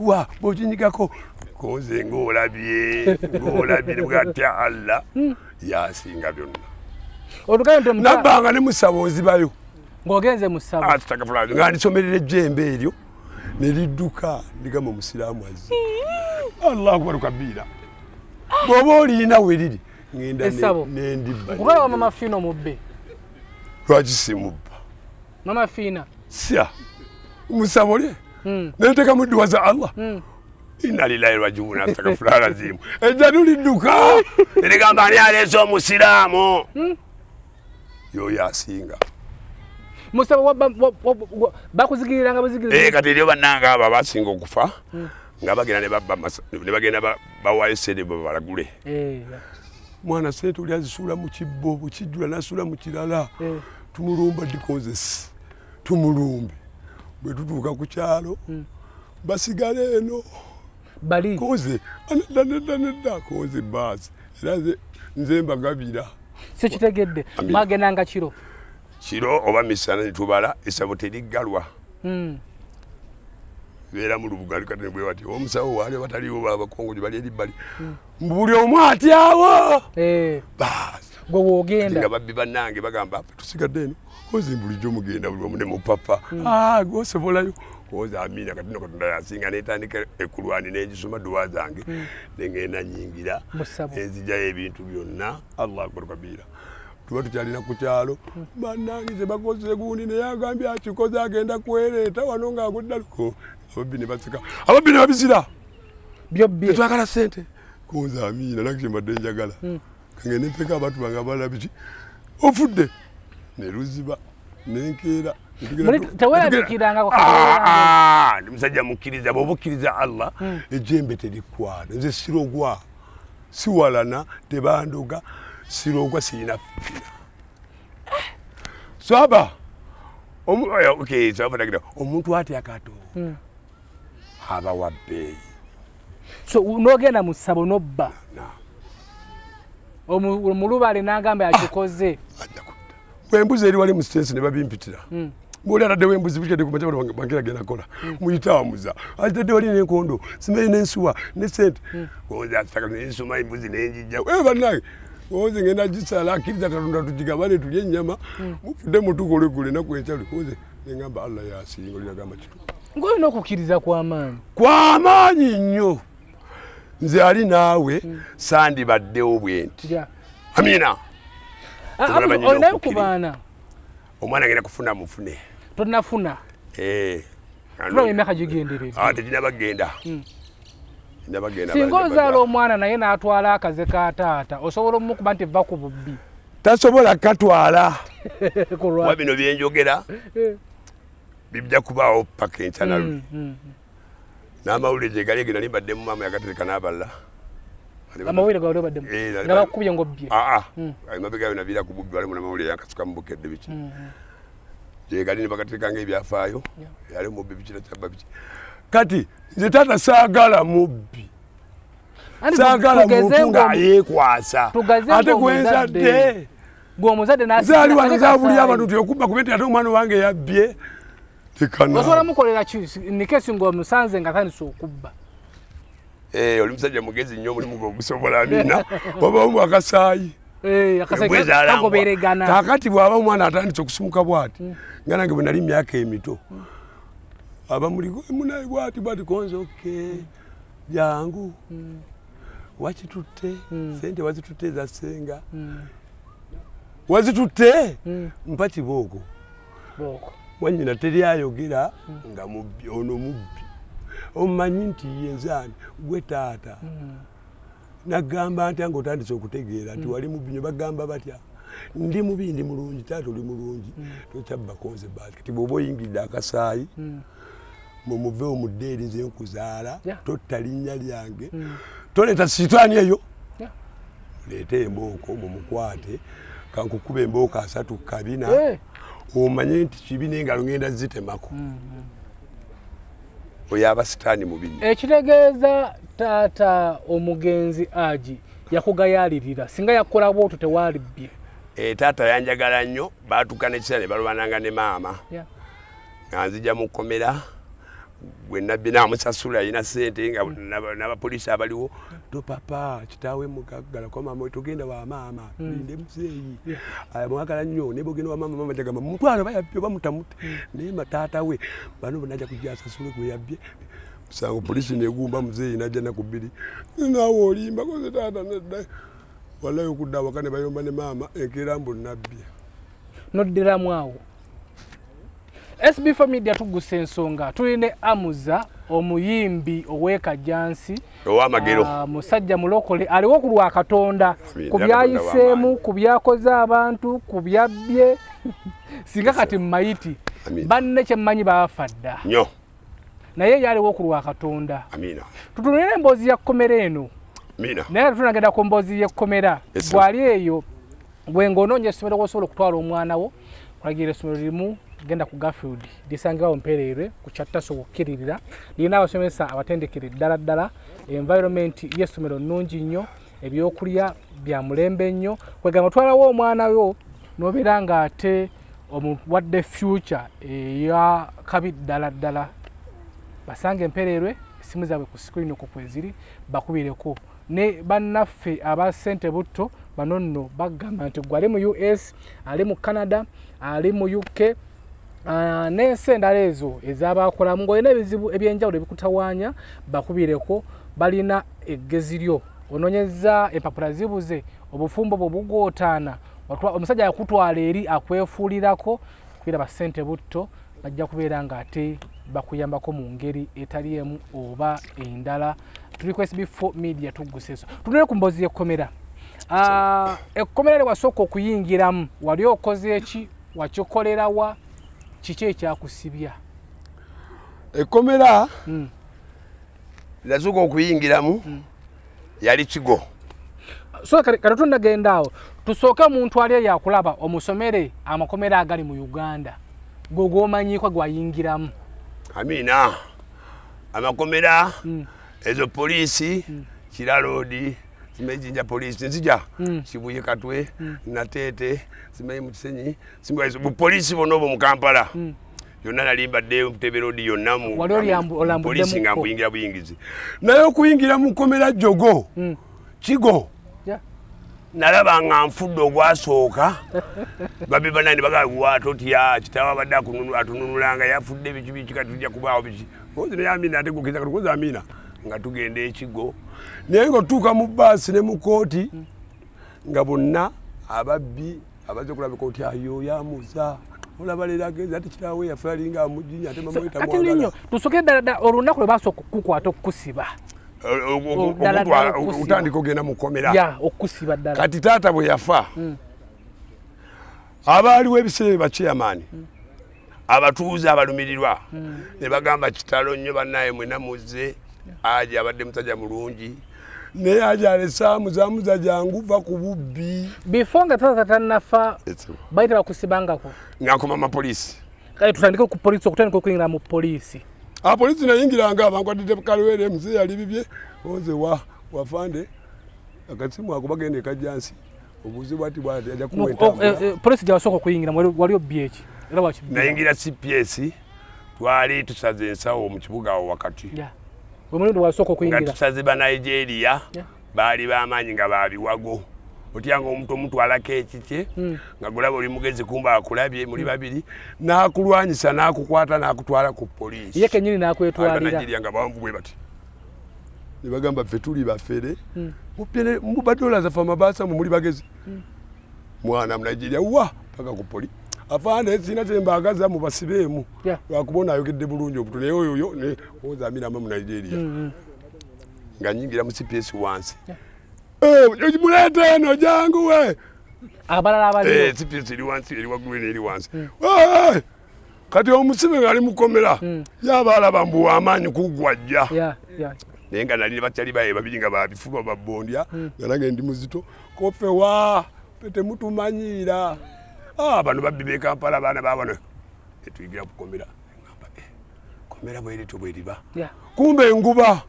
B: Wa bwokinyigako koze ngaolabye ngaolabye nemugatya allah yasinga byonna. Nabbanga ne musaba onzibayo
D: ng'ogenze mu ssabo
B: atitagafula nga ndisomerera ejjembe eryo nelidduka ndigamba omusiraamu azze. Allahu akbar kabiira. Bw'oba olina we riri ngenda nendibba
D: mama fiina omubbe
B: lwaki simubba?
D: Mama fiina.
B: Sya musabo lye
D: Mm.
B: netekamu edduwa za allah?
D: Mm.
B: inna lillahi rajiuna astagfirullah alazimu ejjanu lidduka erigamba ani aleese omusiraamu? Yoyo asinga.
D: Musaba bakuzigiriranga
B: Eh,
D: buzigirira
B: kati eryo bannanga abo abasinga okufa nga bagenda ne babba masa- ne bagenda ba- bawayo sente bwe balagule.
D: Eh,
B: mwana sente oli azisuula mu kibbo bwekijjula nasuula mu kirala.
D: Eh.
B: Tumulumba dikonzesi tumulumbi bwe tutuuka ku kyalo basigale eno.
D: Bali?
B: Koze nedda nedda nedda koze baasi era nze- mbagabira.
D: Sikitegedde mwagendanga kiro?
G: Kiro oba misana nitubala esabo teriggalwa
D: Mm.
G: beera mu lubuga alikatene bwe bati omusawo waali bataliwo babakongoji bali eri bali buli omu atyawo
D: Eh,
G: baasi
D: gwe
G: nga
D: woogenda
G: babbi bannange bagamba "Ffe tusigadde eno kozi bulijjo mugenda buli omu ne mupapa "Ah, gosobolayo koza amiina kati no katonda yasinga netandika ekulwani nengisoma duwa zange nengenda nyingira nenzijjayo ebintu byonna. Allah akbar kabiira tuba tukyalina ku kyalo bannange zebakoze gundi naye agambye akikoze agenda kwereeta wano ngaaguddaluko ababbi ne basika ababbi ne babizira
D: byo bye
G: tetwagala sente
B: konza amiina nange kyembadde njagala kangende mpeka abantu bange abalala biki? Ofudde ne luziba nenkeera
D: Muli- teweerabikirangako
G: ndi musajja mukkiriza bwoba okkiriza allah
B: ejembe terikwana nze sirogwa siwalana tebandoga
G: sirogwa sirina swaba tagira omuntu atya kato aba wa bbeeyi.
D: So n'ogenda mu ssabo n'obba omulubale n'agamba akikoze
B: ajja kudda bwembuzi eri wali mu sitensi ne babimpitira.
D: Mm.
B: bwoli ataddewo embuzi bukyadde ku maca bankera genda kola. Muyitaamuza atadde wali n'enkondo simanyi n'ensuwa ne sente
G: oza saka nensoma embuzi nenjijja
B: bannange oze ngenda gisala akkiriza katonda tugigabane tulye ennyama. Mufudde mutukole gule enaku enkyalo oze neŋamba allah yasinga oliragamba kitu
D: ng'olina okukkiriza kw'amaanyi
G: kwamaanyi nnyo nze ali naawe sandibaddewo bwe nti
D: Ja.
G: amina
D: olinayo ku baana
G: omwana agenda kufuna mufune.
D: Tonafuna?
G: Eh,
D: emyaka gigenderedde
G: Ah, bagenda.
D: Singa ozaala omwana naye n'atwala akaze ka taata osobola omukuba nti va ku bubbi?
B: Tasobola katwala.
G: Wa bino byenjogera bijja kubaawo paka enkyana
D: Mm, mm.
G: N'amawulire gye gali egenda limbadde mu maama yagatereka n'abalala
D: amawulire gawali obaddemu
G: Eh,
D: nga bakukubye ng'obbye
G: aa emabega yona bira ku bubbi walimu namawulire yakasuka mu bukedde biki. Gye gali ne bagatereka ng'ebyafaayo. Yali mubbi bikira kyabba biki.
B: Kati nze taata saagala mubbi. Saagala muntu ng'ayeekwasa. ate
D: ng'omuzadde.
B: gwenzadde
D: gwe omuzadde
B: zaali wano
D: n'asigala
B: zabulya
D: kasaayi.
B: abantu tyokuba kuba nti ate omwana wange yabbye
D: osobola mukolera ki? Nikesi ng'omusanze nga tandise okubba.
G: Eh, oli musajja mugezi nnyo omulimu gwe ogusobola amina.
B: Oba omu akasaayi.
D: Eh,
B: kakati bw'aba omwana atandise okusumuka bwati. Nga nange bwe nali myaka emito. Aba muliko munaye bwati bwati konzoke jangu wakitutte sente wazitutte ezasenga wazitutte? Mpa kibooko
D: Booko.
B: wanyina teri ayogera nga mubbi ono mubbi. Omumanyi nti yenzani gwe taata. Nagamba ntya ngaotandise okutegeera nti wali mubbi nyo bagamba batya? Ndi mubi ndi mulungi taata oli mulungi. Tokyabbakonze baati kati bwoba oyingiridde akasaayi mumuve omudde eri nze nkuzaala totta linnya lyange toleeta sitaani eyo.
D: Yeah.
B: leete embooko mumukwate kankukuba embooko asatu kabina
D: Eh,
B: omanye nti kibi n'engalo ngenda zitemako.
G: Oyo aba sitaani mubi nnyo
D: ekitegeeza taata omugenzi agi yakugayalirira singa yakola bwotyo tewalibbye
G: Eh, taata yanjagala nnyo baatuuka nekiseera ne balwananga ne maama. Nga nzija mu kkomera gwe nabbi namusasula alina sente nga n'aba- n'abapoliisi abaliwo
B: to papa kitaawe mugaggala kwa mama tugenda wa maama tulinde muzeeyi. Mwagala nnyo naye bwogenda wa maama mama jagamba mutwalo bayabbye oba mutamute naye mataata we bano bonajja kujja asasule gwe yabbye musango polisi negumba muzeeyi najja naku bbiri. Naawe olimba koze taata nedda. Wallayo okudda awaka ne bayomba ne maama enkeera mbu nabbye
D: noddiramu awo sb4 media tugusa ensonga. Tulina amuza omuyimbi ow'ekajjansi
G: ow'amagero.
D: Ah, musajja mulokole aliwo ku lwa katonda. Ku byayiseemu ku byakoze abantu ku byabbye. Singa kati mumayiti banne kyemmanyi baafa dda.
G: Nnyo
D: naye yaliwo ku lwa katonda. Tutunire emboozi ya kkomera eno. Naye tunagenda ku mboozi y'ekkomera bwali eyo gwe ng'onoonya essomero wosobola okutwala omwana wo kulagira essomero lirimu genda ku gafield lisangibwawo mpereerwe ku kyattaso okukkiririra lirina abasomesa abatendekere ddala ddala environment y'essomero nnungi nnyo ebyokulya bya mulembe nnyo. Kwegamba twalawo omwana wo nobeera ng'ate omuwadde future eya kabi ddala ddala. Basanga empereerwe esimu zaabwe ku screen okwo kweziri bakubireko ne bannaffe aba ssente butto bano nno bagamba nti gwe ali mu us ali mu canada ali mu uk n'ensi endala ezo ezabakolamu ngaolina ebizibu ebyenjawulo ebikutawaanya bakubireko balina eggezi lyo. Onoonyeza empapula zibuze obufumbo bwe bugootaana omusajja yakutwala eri akwefuulirako kubeera bassente butto bajja kubeera ng'ate bakuyambako mu ngeri etali emu oba endala. Tuli ku sb4 media tugguse eso. Tunule ku mbozi y'ekkomera. Ah, ekkomera lyewasooka okuyingiramu wali okoze eki wakikolerawa kiki ekyakusibya?
B: Ekkomera
D: Mm.
B: nasooka okuyingiramu yali kigo.
D: So kati tundagenda awo. Tusooke omuntu ali eyo akulaba omusomere amakomera agali mu uganda. Gwe gwomanyiko gwayingiramu.
B: Amiina amakomera
D: Mm.
B: ezo poliisi kiraloodi simanyi jinja poliisi nzija. Kibuye katwe nateete simanyi mukisenyi bupoliisi bonna obwo mu kampala.
D: Mm.
B: yonna nali mbadde mutebe roodi yonna mu-
D: Wali olyambu-
B: mu-
D: olambudde
B: poliisi nga
D: muko.
B: mbuyingira buyingizi. Naye okuyingira mu kkomera jogo kigo nalaba nga nfudde ogwasooka babi banani bagaa totya kitawe abadde atununulanga yafudde biki biki kati tujja kubaawo biki. Ozi naye amina ate gukiza kati kozi amina nga tugenda ekigo. Naye ngaotuuka mu baasi ne mu kooti nga bonna ababbi abazze okulaba kooti ayo yamuza olaba leero agenza ate kirawe yafe alinga amujinya ate mamweta
D: ati linyo tusooke ddala ddala olunaku lwe basooka okukukwata okukusiba. Ddala ddala okusiba.
B: otandika ogenda mu kkomera.
D: Ya okukusiba ddala.
B: Kati taata bwe yafa abaaliwo ebiseera bye bakyeyamaani abatuuze abalumirirwa ne bagamba kitalo nnyo bannaye mwena muzze aja abadde musajja mulungi. Naye aja alese amuzamuza jangu va ku bubbi.
D: Before nga taata tannafa baite bakusibangako.
B: Ngankoma amapoliisi
D: kale tutandike ku polisi okutandika okuyingira mu polisi
B: apoliisi nayingiranga abankwadidde kalwere muzee yali bibye oze wa wafande akasimu ako bagenda ekajjansi obuuzi bwati bwati aja
D: No, o- eh, eh, polisi gyewasooka okuyingira wali obbi eki era
B: nayingira cps twali tusaze ensawo mu kibuga awo wakati
D: omulundi wasooka okuyingira
B: tusaze banigeria
D: Yeah.
B: baali bamaanyi nga babiwago otyanga omuntu omutwalako ekikye
D: Mm.
B: nga gulaba oli mugezi kumba akulabye muli babiri n'akulwanyisa n'akukwata n'akutwala ku poliisi.
D: Ye kenyini nakwetwalira.
B: Nga bawanvu bwe bati ne bagamba ffe tuli bafere
D: Mm.
B: mupyere mubadola zaffe amabaasa mu muli bagezi. Mwana munigeria wa paka ku poli afaana sina kyembagaza mubasibeemu ono ayogedde bulungi obuto naye oyoyo ne oza amirama mu nigeria.
D: Mm,
B: nga nyingira mu cps wansi. Eh, muleete eno jangu we.
D: Abalala
B: Eh, cps eri wansi eri waggulu eri wansi. Eh, kati omusibe ngaali mukomera yabaalaba mbu wamaanyi kugwajja. Naye nga nali bakyali baye babiri nga babifuba babondya nga nange ndi muzito. Kofe wa fe temutumanyiira. Ah, bano babbi bekampala abaana babano etuyigira kukomera ngamba eh, komera bwerityo bweriba
D: Ya.
B: kumbe enguba.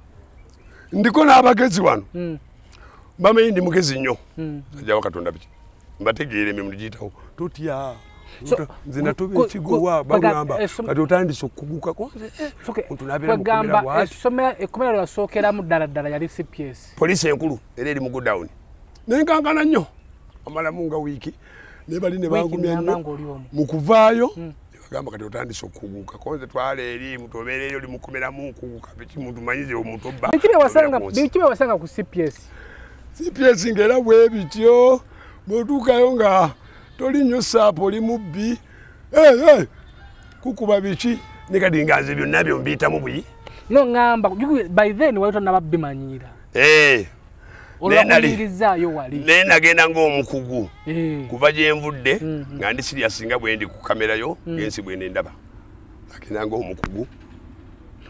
B: Ndiko n'abagezi wano.
D: Mm,
B: bamanyi ndi mugezi nnyo.
D: Mm.
B: ajawo katonda biki? Mbategeera emirimu giyitawo totya
D: So,
B: nze natuba ekigowa bagamba kati otandise okuguka
D: ekkomera lye wasookeramu ddala ddala yali cps
B: poliisi enkulu era eri mu godown nenkankana nnyo. Amalamu nga wiiki naye bali ne bangumya nnyo mu kuvaayo. Ne bagamba kati otandise okuguka konze twala eri mutobeera eri oli mukomeramu nkuguka biki muntu manyize omuntu obba
D: biki bye wasanga-
B: Obeera ku
D: cps
B: cps ngaera bwe bityo bwotuukayo nga toli nnyo saapu oli mubbi. Eh, eh, kukuba biki? Ne kati nga nze byonna byo mbiyitamu bwi
D: no ŋŋamba jugu- by then wali tonaba bimanyiira Bakuyirizaayo wali.
B: naye nagenda ng'omukugu
D: Eh.
B: kuva gye nvudde
D: Mhm.
B: nga ndi siriya singa bwe ndi ku kamerayo ngensi bwe nendaba agenda ng'omukugu.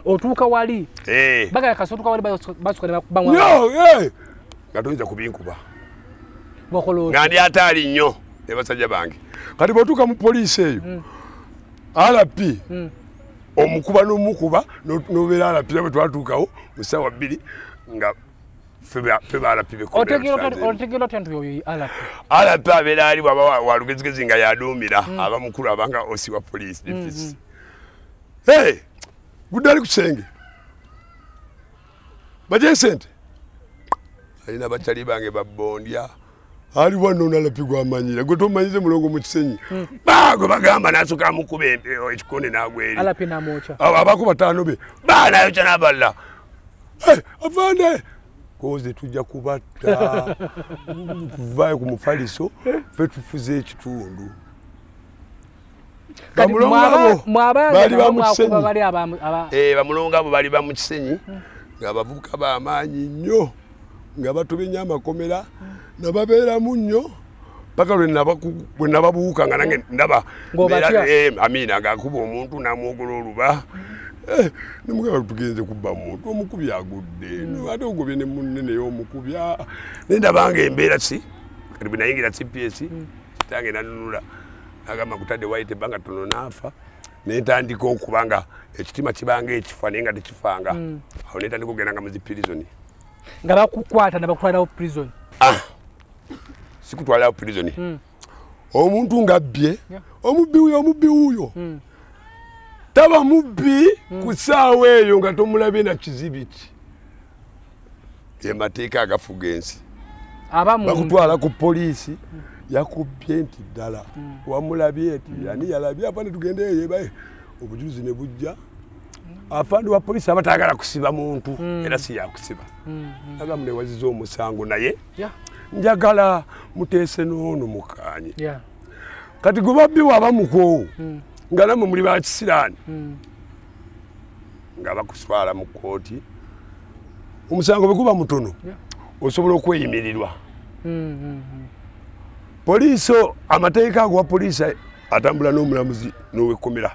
D: Otuuka wali?
B: Eh,
D: bagala kasi otuuka wali basuka ne bamwa
B: yo, eh, nga toyinza kubinkuba. Nga ndi ate ali nnyo ne basajja bange. Kati bw'otuuka mu poliisi eyo rp
D: Mm.
B: omukuba n'omukuba no- nobeera rp nabwe twatuukawo mu ssaawa bbiri nga ffe ba rp bekola
D: otegera otya nti oyo alapi
B: rp abeera ali bwaba wa- lugezigezi nga yaduumira aba mukulu abanga osi wa poliisi dps e gudde ali ku kisenge. Bajye sente alina bakyali bange babondya ali wano nalapi gwamanyire gwe tomanyize mulongo mu kisenyi. Bagwe bagamba nasooka amukuba empe- ekikonde n'agweri.
D: Alapi namwoca
B: Abo abako bataano be. Baanayo kyanabalala avande koze tujja kubatta kuvaayo ku mufaliso fe tufuze ekitundu. Bamulongabo
D: bali
B: Eh, bamulongo abo bali bamukisenyi nga bavubuka bamaanyi nnyo nga batobenya amakomera nababeeramu nnyo paka lwe nababuuka nga nange ndaba eh, amina ngaakuba omuntu namwogola oluba. Eh, nemugamba tugenze kubba muntu omukubi agudde. Ate ogobye ne munne naye omukubi ah, naye ndabanga embeera si kati bwe nayingira cps kitange nanunula agamba kutadde waite ebbanga tono naafa nentandika okuba nga ekitima kibanga ekifa naye nga tekifanga. Awo nentandika okugendanga mu zipirizoni
D: nga bakukwata nabakutwalawo prison.
B: Sikutwalawo pirizoni omuntu ngabbye omubbi wuyo omubbi wuyo taba mubbi ku ssaawa eyo nga tomulabye na kizibiti ge mateeka agafuga ensi. Bakutwala ku poliisi yakubbye nti ddala. Wamulabye ti ani yalabye afande tugendeyo yebaye obujulizi ne bujja. Afande wa poliisi aba taagala kusiba muntu era si yakusiba aga munewaziza omusango naye. Njagala muteese noono mukanye kati gwe babbi waba mukoowu nga nammwe muli bakisiraani nga bakuswala mu kooti omusango bwe guba mutono osobola okweyimirirwa. Poliisi o- amateeka ago wa poliisi atambula n'omulamuzi n'owekomera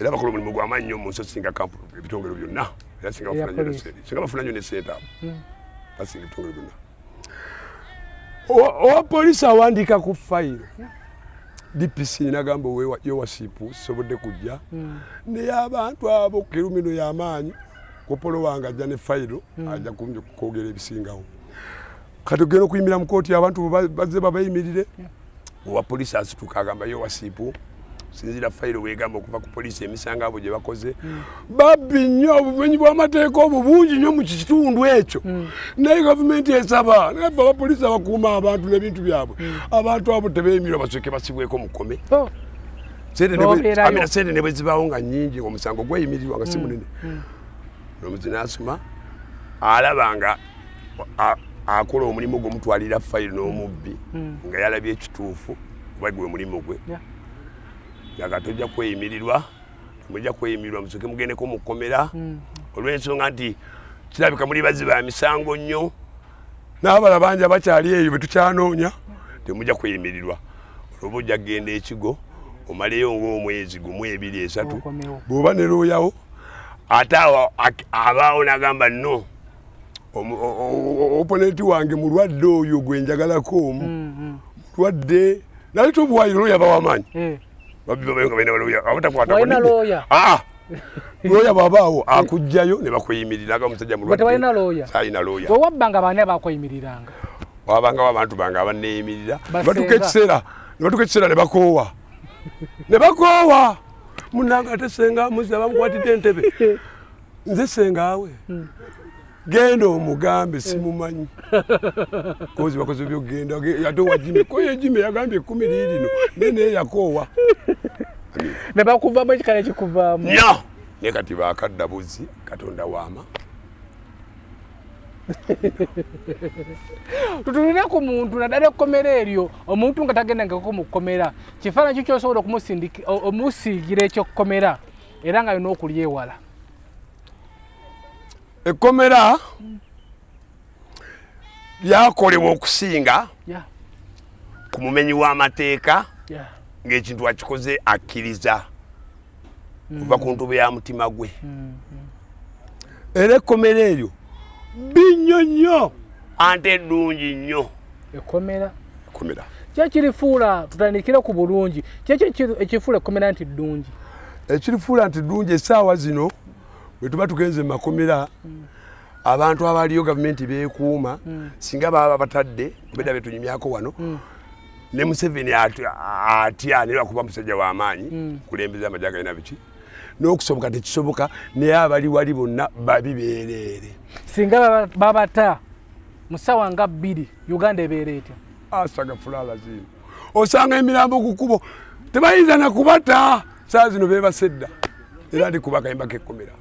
B: era bakola omulimu gw'amaanyi nnyo mu nsi singa kampu ebitongero byonna. Era singa bafuna nnyo ne
D: poliisi.
B: sente singa bafuna nnyo ne sente abo basinga ebitongero byonna. Owa poliisi awandiika ku fayiro dpc nagamba yowasipu sisobodde kujja. Naye abantu abo kirumino y'amaanyi kopolo wange ajja ne fayiro ajja kwogera ebisingawo. Kati ogenda okuyimira mu kooti abantu bazze babayimirire owa poliisi asituka agamba yowasipu sinzira fayiro wegamba okuva ku poliisi emisango abo gye bakoze babbi nnyo obumenyi bw'amateeka obwo bungi nnyo mu kitundu ekyo. Naye gavumenti esaba naffe abapoliisi abakuuma abantu n'ebintu byabwe abantu abo tebeeyimirwa basooke basibweko mukome.
D: Oh,
B: sente ne bwe-
D: N'obeerayo.
B: amina sente ne bwe zibaawo nga nnyingi ngaomusango gweyimirirwa nga si munene. Nomuzi n'asoma alaba nga akola omulimu gwe omutwalira fayiro n'omubbi nga yalabye ekituufu oba gwe omulimu gwe.
D: Yeah.
B: Nga tojja kweyimirirwa mujja kweyimirirwa musooke mugendeko mukomera olw'ensonga nti kirabika muli bazzi ba misango nnyo n'abala bangi abakyali eyo be tukyanoonya temujja kweyimirirwa. Olwoba ojja kgenda ekigo omaleyo ngaomwezi gumu ebiri esatu bw'oba ne looyawo ate awo abaawo nagamba no oponenti wange mulwadde oyo gwe njagalako omu. Mulwadde naye tobuwayiro looya bawamaanyi
D: Eh,
B: babbi babayo nga balina balooya abatakwata
D: Walina looya?
B: looya bwabaawo akugjayo ne bakweyimirira aga omusajja
D: Gwe tebalina looya?
B: salina looya
D: bwe wabbanga baani abakweyimiriranga
B: wabangawo abantu bange abaneyimirira
D: Basenga.
B: batuka ekiseera nebatuka ekiseera ne bakoowa. Ne bakoowa! Munanga ate senga muzi abamukwatidde entebe. Nze sengaawe genda omugambe simumanyi. Kozi bakoze byogenda ate wajime koye jime yagambye ekumi liirino naye naye yakoowa
D: ne bakuvaamu ekikala ekikuvaamu
B: nnyo naye kati bakadda buzi katonda waama
D: tutunule ku muntu naddala ekkomera eryo. Omuntu nga tagendangako mu kkomera kifaananyi ki kyosobola okumusindiki- o- omusiigira ekyokkomera era nga alina okulyewala
B: ekkomera lyakolebwa okusinga ku mumenyi w'amateeka ng'ekintu akikoze akkiriza kuva ku ntubo ya mutima gwe. Era ekkomera eryo binnyo nnyo ante eddungi nnyo.
D: Ekkomera?
B: Ekkomera.
D: Kyekirifuula tutandikire ku bulungi. Kyekyo ekifuula ekkomera nti ddungi?
B: Ekirifuula nti ddungi essaawa zino bwe tuba tugenze mu makomera abantu abaliyo gavumenti beekuuma singa baba batadde beda betunyumyako wano ne museveni atya atya ne lwakuba musajja w'amaanyi kulembeza amajja galina biki? N'okusoboka tekisoboka naye abali wali bonna babibeereere
D: singa baba- babata mu ssaawa nga bbiri uganda ebeera etya?
B: Asaga fulaala zino. Osanga emirambo ku kkubo tebayinza nakubata saa zino bebasedda era ndi kuba kayimba kekkomera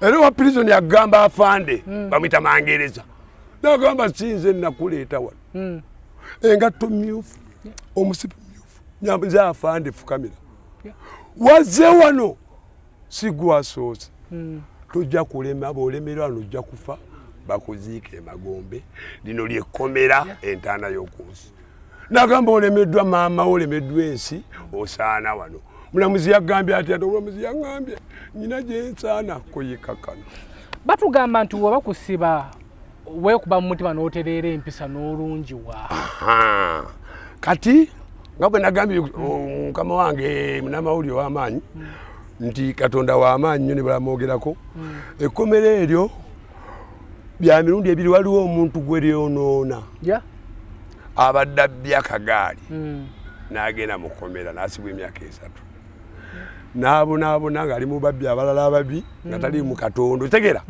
B: era owa pirisoni agamba afande bamwita mangereza. Nagamba sinze nakuleeta wano.
D: Mm.
B: engatto myufu omusipi myufu nze afande fukamira. Wazze wano si gwasoose tojja kulema bwolemerwa wano ojja kufa bakuziika emagombe. Lino lyekkomera entaana y'okunsi nagamba olemeddwa maama olemeddwa ensi osaana wano mulamuzi yagambye ati omulamuzi yagambye nyina gyensaana kuyikakano
D: batugamba nti woba kusiba weekuba mu mutima n'otereera empisa n'olungiwa
B: Aha. kati nga bwe nagambye o- mukama wange munamawulire w'amaanyi nti katonda w'amaanyi nnyo ne balamwogerako ekkomera eryo bya mirundi ebiri waliwo omuntu gwe lyonoona.
D: Ya.
B: Abadde abbya akagaali.
D: Mm.
B: n'agenda mu kkomera n'asibwa emyaka esatu n'abonaabona ng'ali mu babbi abalala ababi nga tali mu katondo tegera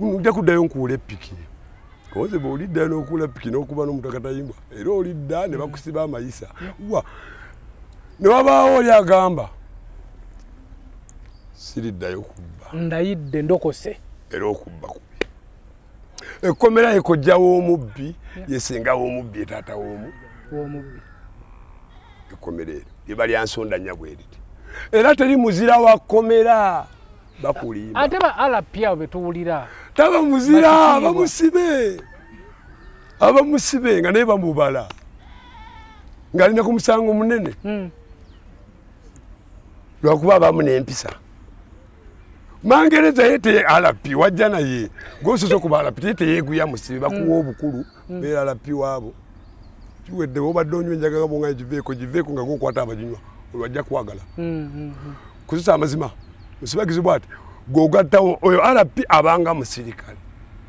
B: ojja kuddayo nkuula epiki oze bwoliddayo n'okuula piki n'okuba n'omutakatayimbwa era olidda ne bakusiba amayisa. Wa? Ne wabaawo oli agamba siriddayo kubba.
D: Ndayidde ndokose.
B: Era okubba kubi ekkomera ekojja w'omubbi yesinga w'omubbi etaata w'omu. Ekkomera eryo liba lya nsonda nnya bwe riti era teri muzira wa kkomera bakulimba.
D: Ate ba rp abo betuwulira
B: taba muzira bamusibe abamusibe. Nga naye bamubala. Ng'alina ku musango munene.
D: Mm.
B: lwakuba abamu n'empisa. Mangereza ye teye rp wajja naye. Gososa okuba rp teye teyeeguya musibe bakuwa obukulu. Beera rp waabo kiwedde obadde onywa enjagala bonga giveeko giveeko nga gokwata abaginywa olwajja kwagala.
D: Mm, mm, mm.
B: kozesa amazima osibagizibwa ati gogattawo oyo rp abanga musirikale.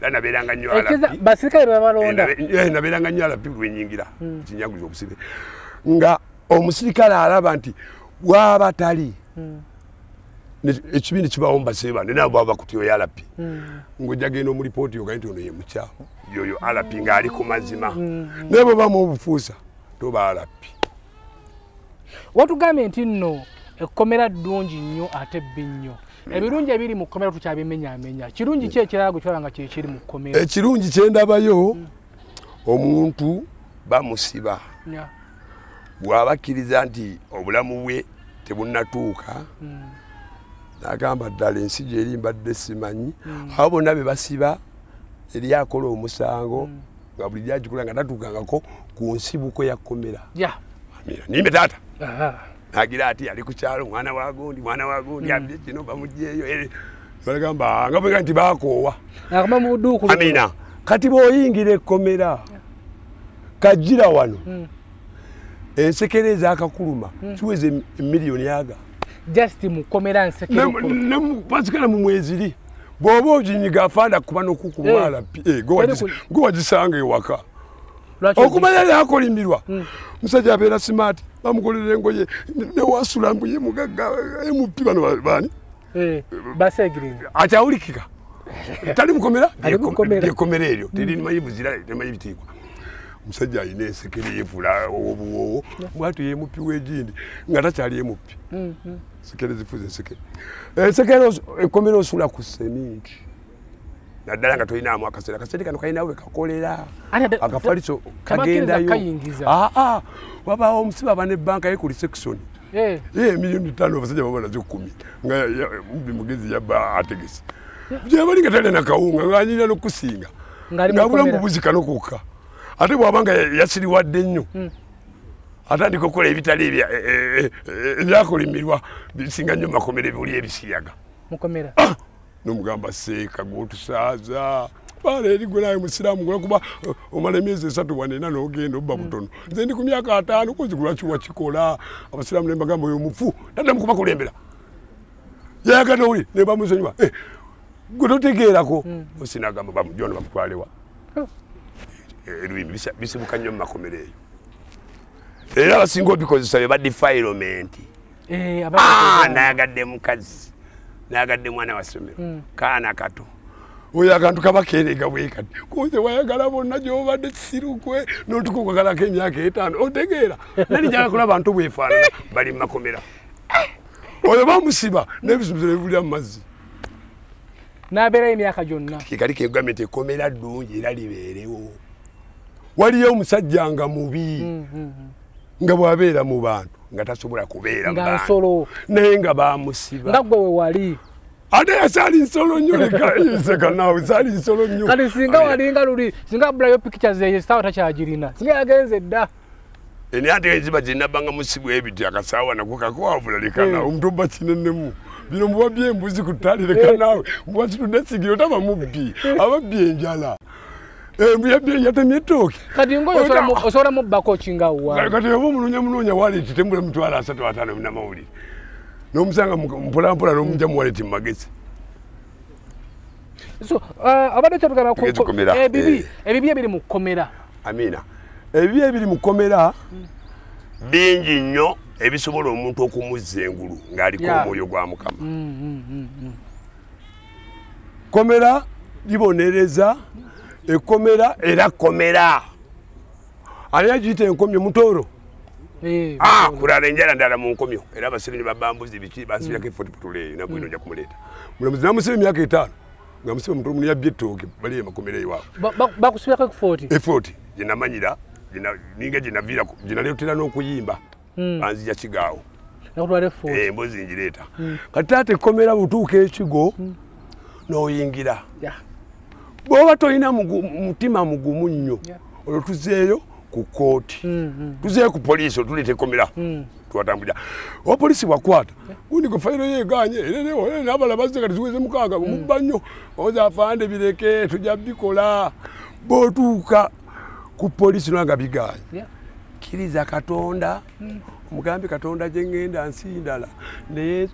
B: Era nabeeranga nnyo RP.
D: basirikale bebalonda
B: Eh, nnyo alapi lwenyingira kinyaguza obusibe. Nga omusirikale alaba nti waba tali ne- ekibi ne kibawo mubasibe bano nabo baba bakutyoyo alapi ng'ojja genda omulipooti ogaye nti ono ye mukyamu. Yoyo alapi ng'ali ku mazima. Naye bwe bamu obufuusa toba alapi
D: watugambye nti nno ekkomera ddungi nnyo ate bbi nnyo. Ebirungi ebiri mu kkomera tukyabimenyamenya. Kirungi ki ekirala gwe kiraba nga kyekiri mu kkomera?
B: Ekirungi kyendabayo omuntu bamusiba. Bw'abakkiriza nti obulamu bwe tebunnatuuka nagamba ddala ensi gyeri mbadde simanyi. Abo bonna be basiba eri akola omusango nga buli gyagikola nga tatuukangako ku nsibuko ya kkomera.
D: Ya.
B: Amina. nimbe taata. Nagira ati ali ku kyalo mwana wa gundi mwana wa gundi abye kino bamugyeyo bagamba nga bwega nti bakoowa amina. kati bw'oyingira ekkomera kajjira wano ensekere ezakakuluma kiweza emiliyoni aga
D: just mu kkomera nsekere
B: pasikala mu mweziri bw'oba oginyiga afanda kuba
D: Eh.
B: nokukumala
D: Teri ku-
B: gwe wagisanga ewaka.
D: Lwaki
B: okumanya lyakolimirwa. Musajja abeera simaati bamukolera engoye newasula mbu ye mugagga mp bano ba- bani
D: Eh, basegirini
B: akyawulikika tali mukomera
D: Ali mu kkomera.
B: lyekomera eryo. Terimanyi buzira temanyi bitiibwa. Omusajja alina ensekere yevula obuwoowo bwatyo yemupi wegindi nga takyali emupi sekere zifuza ensekere ensekere os- ekkomera osula ku seminti naddala nga tolinamu akaseera akaseera kano kalinawo wekakolera akafaliso kagendayo. aa wabaawo omusibe aba nebbanka ye ku resection
D: Eh,
B: emiliyoni tano abasajja baba nazo kumi. Nga mubbi mugezi yabba ategese gyebali nga talina nakawunga ngaanyirira nokusinga.
D: Ng'ali mu
B: nga bulamu
D: kkomera.
B: buzika nokukka ate bwabanga yasiriwadde nnyo atandika okukola ebitali ebya- e- e- e- ebyakolimirwa bisinga nnyo mumakomero ebuli ebisiyaga.
D: Mu kkomera
B: nomugamba seeka gwotusaaza. Paala eri gwe naye musiraamu gulakuba omala emyezi esatu wanena n'ogenda obba butono. Nze ndi ku myaka ataano kozi kulwaki wakikola abasiraamu ne mbagamba oyo mufu taddamu kubakulembera yayagala oli ne bamusonyiwa "Eh, gwe totegeerako? Osinagamba bamujona bamutwalewa. Elwimi bisibuka nnyo mu makomero eyo era abasinga obikozesa be ba defilement nayagadde mukazi nayagadde mwana wa ssomero kaana kato. Oyo akantu kabakerega bwekati. Kuze wayagala bonna gyobadde sirukwe notukukagalako emyaka etaano otegeera. Nali njala kula bantu bwefaanana bali mu makomera. Oyo bamusiba n'ebisubizo nebibulira mu mazzi.
D: N'abeerayo emyaka gyonna.
B: Kikali kegambye nti ekomera ddungi era libeerewo. Waliyo omusajja nga mubi nga bwabeera mu bantu nga tasobola kubeera mu
D: nga
B: bantu.
D: nsolo.
B: Naye nga bamusiba
D: nga gwe we wali.
B: Ate yasaali nsolo nnyo lekayiseka naawe saali nsolo nnyo.
D: Kati singa walinga luli singa abulayo pictures eyo sitaawa takyagirina singa yagenze dda.
B: Eni ate enziba zinabanga musibwa ebiti akasaawa nako kakwavula leka naawe omuntu oba kinenemu. Bino muba byembuzi ku ttaali leka naawe. Muba kitudde sigiro taba mubbi ababbi enjala yatemye ettooke
D: kati ngoyo osobola mubbako kingawa
B: kati oba omunoonya munoonya waleti tembula mitwalo asatu ataano binamawulire n'omusanga mpolampola n'omujja muwaleti mumagezi
D: so uh, abadde kyatugamba
B: komera,
D: ebibi
B: eh.
D: ebibi ebiri mu kkomera.
B: Amiina ebibi ebiri mu kkomera bingi nnyo ebisobola omuntu okumuzza engulu ng'aliko omwoyo gwa mukama. Komera libonereza ekkomera era komera. Ani agiyita enkomyo? Mutooro.
D: Eh,
B: Ah, kulala enjala ndala mu nkomyo. Era abasibe babambuzi biki basibirako efoti putuleeyo nagwino nja kumuleeta mulamuzi namusiba emyaka etaano nga musibe omuntu omuntu yabbye ettooke bali emakomera ewaabwe.
D: Ba- ba- bakusibirako ekufooti
B: efoti gyenamanyira gyena- ninga gyenavira gyenaleetera n'okuyimba. Banzija kigaawo.
D: Efuoti
B: Eh, emboozi ngireeta. Kati taata ekkomera butuuka ekigo n'oyingira. Bw'oba tolina mutima mugumu nnyo olwo tuzeeyo ku kooti tuzeeyo ku poliisi otuleeta ekkomera. Twatambulira oba poliisi bwakwata gundi gwe fayiro yeganye ererewo nabala bazze kati ziweze mukaaga mubba nnyo oza afande bireke tujja bikola. Bw'otuuka ku poliisi nanga biganye kkiriza katonda omugambe katonda gye ŋŋenda nsi ndala naye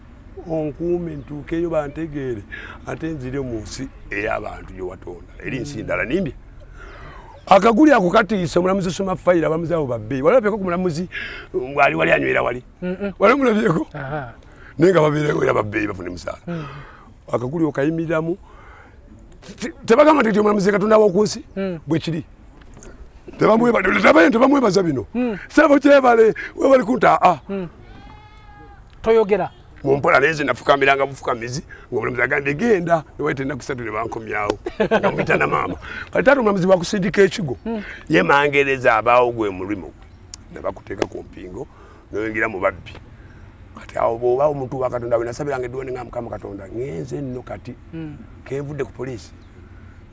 B: onkuume ntuukeyo bantegeere ate nzire mu nsi ey'abantu gye watonda. Eri nsi ndala nimbye. Akaguli ako katiisa omulamuzi soma fayiro abalamuzi abo babbeeyi walabyeko ku mulamuzi wali wali anywera wali? Wali mulabyeko
D: Aha.
B: naye nga babeerewo era babbeeyi bafune musaala akaguli okayimiriramu Te- tebagamba nti ti omulamuzi katonda w'oku nsi bwe kiri. Tebamwebaza bino. Sebo kyebale webali kunta aa
D: toyogera
B: mumpola nze nafukamiranga bufukamizi ngaomulamuzi agambye genda. Newaite ennaku satu ne bankomyawo. Nga muyita na maama. Kati taata omulamuzi bwakusindika ekigo ye mangereza abaawo gwe mulimu gwe ne bakuteeka ku mpingo noyingira mu babbi. Kati awo bwoba omuntu wa katonda we nasabiranga eddiwani nga mukama katonda ŋenze nno kati kenvudde ku poliisi.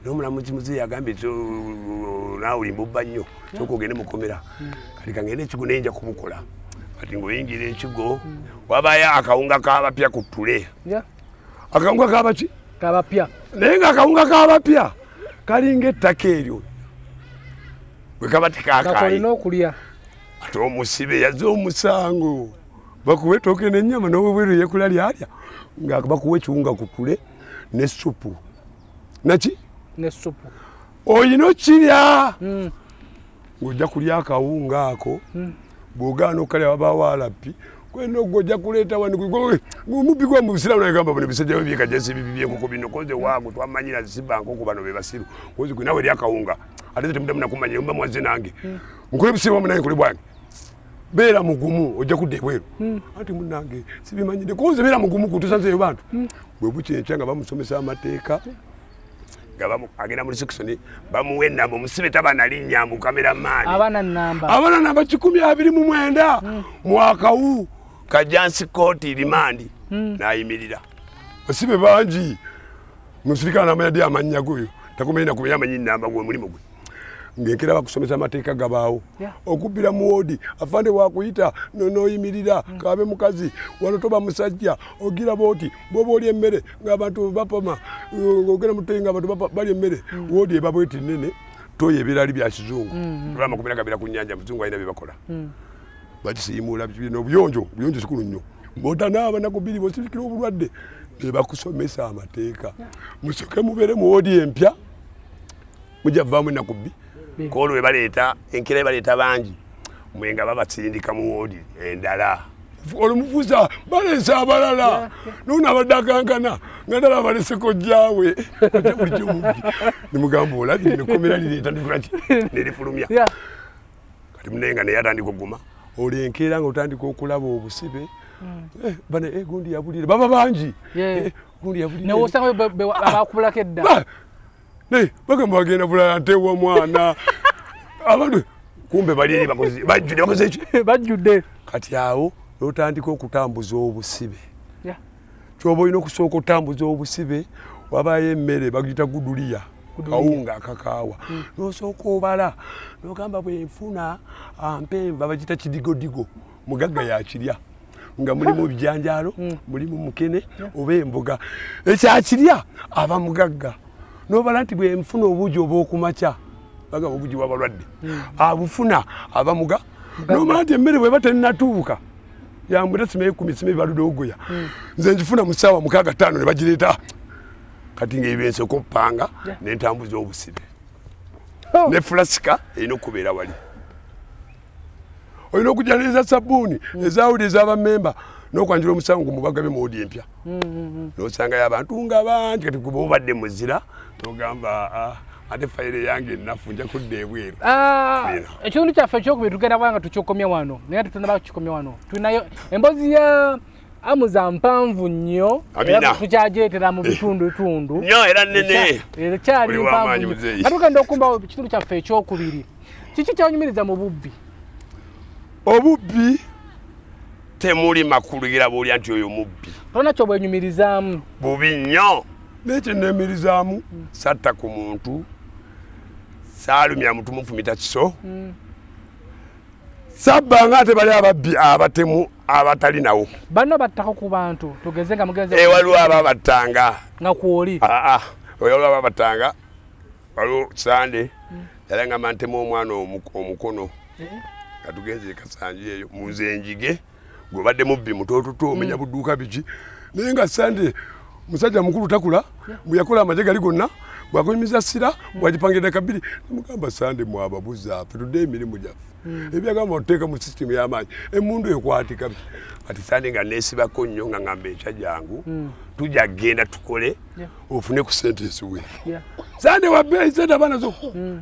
B: Nomulamuzi muzeeyi agambye "So- naawe olimba obba nnyo soka ogende mukomera kati kangende ekigo naye nja kumukola kati ngaoyingira ekigo wabayo akawunga kabapya ku ttule. Akawunga kabaki?
D: Kabapya.
B: Naye ngaakawunga kabapya kalinga ettaka eryo. Bwe kaba tekakayi
D: gakolina okulya.
B: Ate omusibe yazze omusango. Bakuwa ettooke n'ennyama n'obwebweru yekula lyalya. Nga bakuwa ekiwunga ku ttule n'essupu naki?
D: Nesupu
B: oyina okirya ng'ojja kulya akawunga ako bw'ogaana okalya wabaawo alapi kwena ogwo ojja kuleeta wani omubbi gwa mubisiramu nagamba bino bisajja byekajasi bibi byenkoko bino koze waago twamanyira zisiba nkoko bano be basiru. Kozi gwe nawe eri akawunga. Ate temudamu nakumanya mba mwaze nange. Nkole busibamu nange nkole bwange. Beera mugumu ojja kudda ebweru. Anti munange sibimanyire koze beera mugumu kutusanzeeyo bantu. Bwe bukyenkya nga bamusomesa amateeka nga agenda muri sekisoni bamuwa enamba omusibe taba nali nyambu kameramaani
D: abaana namba
B: abaana namba kikumi abiri mu mwenda. Mwakawu kajansi kooti rimandi nayimirira. Basibe bangi. Musirikale namanya ddi amannya goyo takumanya nakumanya amanyi namba gwe mulimu gwe ngaenkera bakusomesa amateeka gabaawo. Okubbira mu woodi afande wakuyita no- noyimirira kabe mukazi wano toba musajja ogira booti bwoba oli emmere ngaabantu bapama ogenda muteyi nga abantu bapa- balya emmere woodi eba bweti nene toyo ebirali bya kizungu. Olwa makumi nagabira ku nyanja muzungu alina byebakola bakisiimuula bino obuyonjo obuyonjo kikulu nnyo. Botanaaba naku bbiri bosirikira obulwadde bebakusomesa amateeka. Musoke mubeere mu woodi empya mujja vaamu enaku bbi
G: koolwo we baleeta enkera baleeta bangi. Mwe nga babasindika mu woodi endala.
B: Olumufuza balese abalala. Nonabadde akankana nga ddala baleseko jjaawe ate buli kyomubbi nemugamba olabye nekomera lireeta nikolaki
G: nerifulumya kati munaye nga naye atandika oguma
B: olenkeera nga otandika okulaba obusibe Eh, bano eh, gundi yabulire. Baba bangi. Eh, gundi yabulire.
D: Newosanga abakubulako edda
B: Ne bagamba bagenda bulala ntewa omwana abantu
G: kumbe bali eri bajjudde bakoze eki
D: bajjudde.
B: Kati awo notandika okutambuza obusibe. Kyoba olina okusooka otambuza obusibe wabayo emmere bagiyita guduliya kawunga akakaawa. Nosooka obala nogamba bwenfuna ampenva bagita kidigodigo. Mugagga yakirya nga mulimu ebijanjaalo mulimu mukene oba emboga. Ekyakirya aba mugagga nobala nti bwenfuna obuugi obwokumakya bagamba obuugi bwabalwadde abufuna aba muga nomala nti emmere bweba tenatuuka yambwira sima ekumi sima ebibaludogoya nze njifuna mu ssaawa mukaaga ttaano ne bagireeta. Kati ngaebyensoka opanga nentambuza obusibe.
D: Oh.
G: ne fulasika erina okubeera wali.
B: Olina okujaniriza sabuuni ezawuli ezabamemba nokwanjula omusango gumubagabe muwodi empya.
G: Nosangayo abantu nga bangi kati kuba obadde muzira nogamba "Ah, ate fayire yange enafu nja kudda ebweru.
D: Ah, ekitundu kyaffe ekyokubiri tugenda kubanga tukikomya wano naye tetunaba kukikomya wano. Tulinayo emboozi ya amuza mpanvu nnyo era tukyagireetera mu bitundutundu.
G: Nnyo era nene
D: ekyali mpanvu nnyo.
G: muzeeyi.
D: nga tugenda okumba ekitundu kyaffe ekyokubiri. Kiki kyanyumiriza mu bubbi?
B: Obubbi
G: temuli makulu era boolya nti oyo mubbi.
D: Tolina kyobwenyumirizaamu
G: bubi nnyo.
B: Nekyo nemirizaamu
G: satta ku muntu. Saalumya muntu mufumita kiso
B: sabbanga ate bali ababbi abatemu abatali nawo.
D: Banno battako ku bantu tugeze nga mugenze
G: Eh, waliwo ababattanga.
D: Nga kwoli
G: aa waliwo ababattanga. Waliwo sande. Yali ngamba ntemu omwana omu- omukono. Nga tugenze ekasanji eyo muze njige gwebadde mubbi mutototo omenya budduuka biki. Naye nga sande musajja mukulu takula bweyakola amaje gali gonna bwakunyumiza sira bwagipangirira kabiri mugamba sande mwababuza ffe tudde emirimu gyaffe. Ebyagamba oteeka mu sisitimu y'amaanyi emundu ekwatika kati sande nga nesibako nnyo nga ngamba ekya jangu tujja genda tukole
B: ofune ku sente esiwe sande wabbeeyi sente abanazo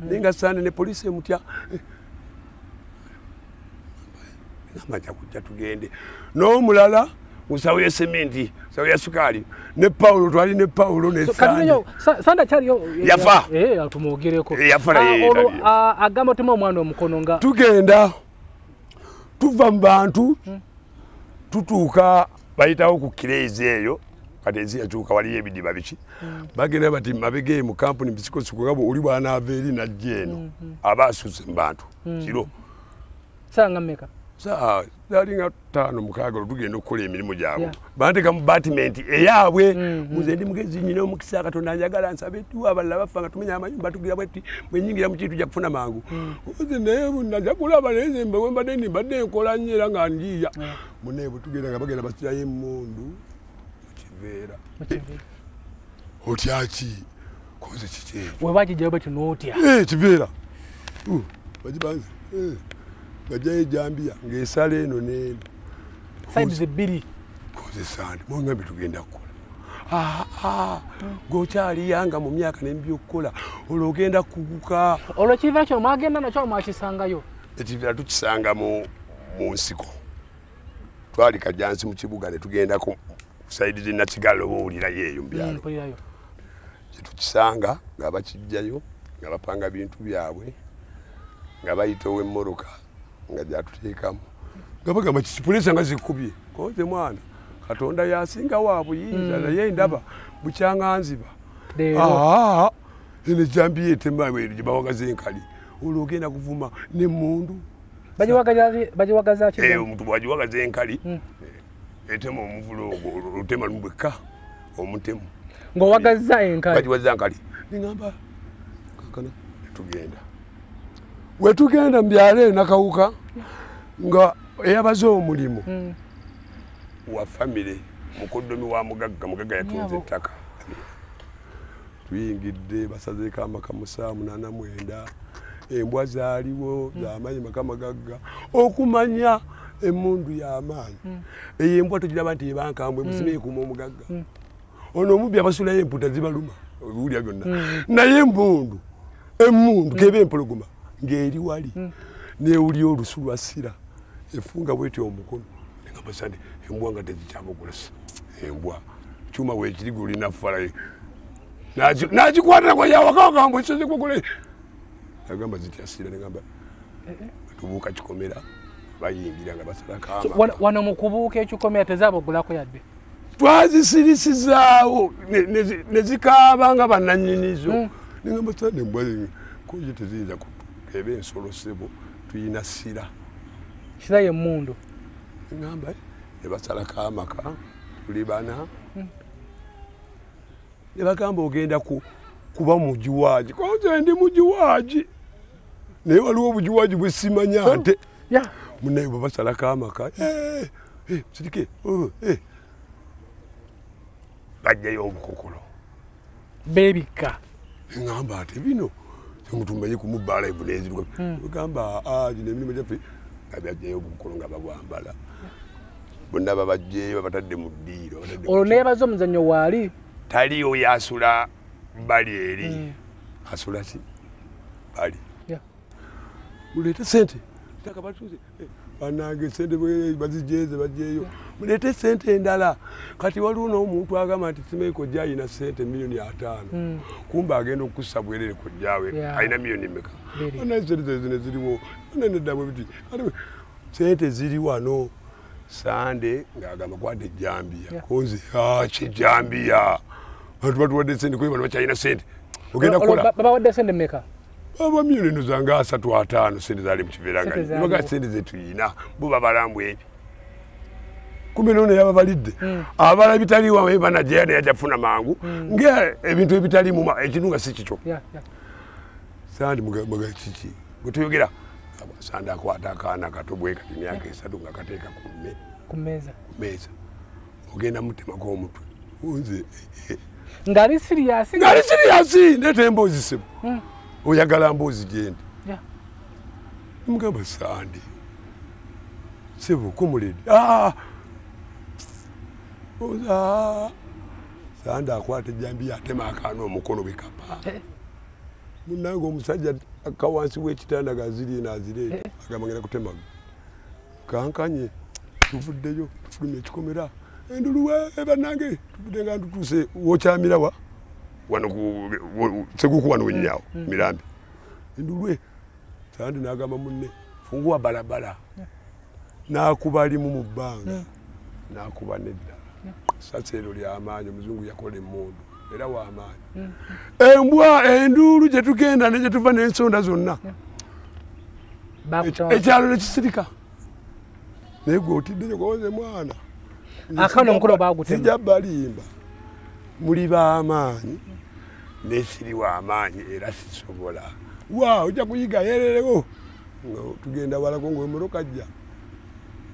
B: naye nga sande ne polisi emutya
G: amanya kujja tugende. N'omulala musawo ya sementi sawo ya sukaali
B: ne pawulo twali ne pawulo ne
D: sanda kyaliyo?
G: Yafa.
D: tumwogereko
G: Eh, yafa naye taliyo.
D: ah, agamba tuma omwana omukono nga
B: tugenda tuva mu bantu tutuuka
G: bayitawo ku kireezi eyo kati ensi yakyuka waliyo ebidiba biki?
B: Bagenda bati mabege mu kampuni bisikosiko nga oli bwanaava eri najja eno
G: aba asuse mu bantu. Kiro.
D: Sanga mmeka
B: saa zalinga taano mukaaga olwo tugenda okukola emirimu gyabwe.
D: Yeah.
B: banteka mu batimenti eyaabwe muze ndi mugezi nyina omukisa katonda njagala nsabe tu abalala bafa nga tumenya amayumba tugira bweti bwenyingira mu kintu jakufuna mangu. Oze naye naja kulaba naye nze mbe wembadde ndi mbadde nkola nnyo era nga njiya munaye bwe tugenda nga bagenda basirayo emmundu mukiveera otyaki koze kiki ekyo
D: webakijjayo bwe tunootya
B: Eh, kiveera. Uh, bagibanze Eh, bajjayo ejambiya ng'esala eno
D: zibbiri
B: kozesande mongambe tugenda kukola. Aa gokyaliyanga mu myaka nembyokkola olwo ogenda kuguka
D: olwo kiva kyo mwagenda nakyo mwakisangayo?
G: Ekivira tukisanga mu nsiko. Twali kajjansi mu kibuga ne tugenda ku saidi zinakigalo oba owulirayo eyo mu byalo.
D: Mpulirayo
G: kyetukisanga nga bakijjayo nga bapanga bintu byabwe nga bayita ow'emmoroka nga gyatuteekamu.
B: Nga bagamba kikipulesa nga zikubye. Koze mwana katonda yasinga wa buyinza naye ndaba aa eno ejambiya etema gye bawagaza enkali. Olwo ogenda kuvuma nemundu Eh, omuntu bwagiwagaza enkali. Etema omuvulo ogwo olutema lumubweka omutemu.
D: Ng'owagazza enkali.
B: Bagiwaza nkali niŋamba kakana netugenda wetugenda mubyalo eno nakawuka nga eyabaze omulimu
D: Mm.
B: wa famire mukoddomi wa mugagga mugagga yatunze ettaka. Tuyingidde basazeeko amaka musaamu nana mwenda embwa zaaliwo zamanyi maka magagga okumanya emundu y'amaanyi. Eyo embwa togiraba nti ebankambwe musime ekuuma omugagga. Ono omubbi abasulayo emputa zibaluma obiwulya byonna. Naye emundu emundu keba empologoma ng'eri wali. Newulya olusu lwa sira efunga bweti omukono. Negambasande embwa nga tezikyamugulasa embwa. Kyuma wekiriga olina falayo nagikwata nayawakakambwe sezikugule nagamba zitya sira negamba tubuuka kikomera. Bayingira nga basalako
D: So,
B: amaka
D: wana- wano mu kubuuka ekikomera tezaabagulako yadde?
B: Twazisirisizaawo ne- ne- ne zikaaba nga bannanyinizo nengamba sande embwa koje teziyinza eba ensolo sebo tuyina sira
D: kira yemmundu
B: ngamba ne basalako amaka tuli bana. Ne bagamba ogenda ku- kuba mujiwaji konze ndi mujiwaji naye waliwo obujiwaji bwesimanya nte
D: ya.
B: Munaye bwe basalako amaka eh, eh, sirike oh, eh. bajjayo obukokolo.
D: Beebikka.
B: Eŋamba ate bino mutumanyi kumubaala ebuneziruka gamba gino emirimu gyaffe nga byajjayo obukokolo nga babwambala. Bonna babajjeyo babatadde mu ddiiro
D: olwo neebaza omuzannyo waali
B: tali oyo asula bali eri. Asula ki? Bali. Muleete sente taka batuze banange sente bwe bazijeze bajjeyo muleete sente endala. Kati waliwo n'omuntu agamba nti simayi kojja alina sente miliyoni ataano. Kumbe agenda okukussa bwerere kojjawe
D: Ya.
B: alina miliyoni meka
D: Biri.
B: anaye sente zezine ziriwo. Naneddamu biti. Sente ziri wano. Sande ng'agamba kwata ejambiya
D: Ya.
B: konze kijambiya. Bantu batuwadde sente kuba bano bakyalina sente. Ogenda kukola?
D: ba- babawadde sente mmeka
B: aba miliyoni eno zange asatu ataano sente zaali mukibeera
D: Sente
B: nga
D: zaaliwo.
B: baga sente zetuyina bo babalambu ebi kumbe nono yababalidde. Abala bitaliwo banajjayo naye ajafuna mangu nga ebintu ebitalimu ekintu nga si kikyo. Sandi muga kiki bwetuyogera sandi akwata akaana kato bwe kati myaka esatu nga kateeka ku meeza ogenda mutemako omutwe nze
D: ng'ali siriyasi.
B: Ngaali siriyasi! Ndeeta emboozi sebo oyagala mboozi gyendi? Mugamba sandi sebo kumuledi Ah! oza sandi akwata ejambi yatema akaana omukono bwekapa munange omusajja akka wansi w'ekitanda gazirie nazireeta. Agamba ngenda kutemaga kankanye tuvuddeyo tufulumya ekikomera. Enduluwe bannange tuvudde nga ntutuuse wokyamirawa wano ku- wo- sekuku wano wenyawo mirambi. Endulwe sandi nagamba munne funguwa balabala. Nakuba alimu mu bbanga. Nakuba neddala sasa ero lyamaanyi omuzungu yakola emundu era wamaanyi embwa enduulu gyetugenda negyetuva n'ensonda zonna. Ekyalo nekisirika naye gwe otidde nyokowoze mwana.
D: Akaana omukulu baagutema.
B: sijja balimba muli bamaanyi nesiri wamaanyi era sisobola. Wa ojja kuyiga yererewo nga tugenda walako ngaomotoka jja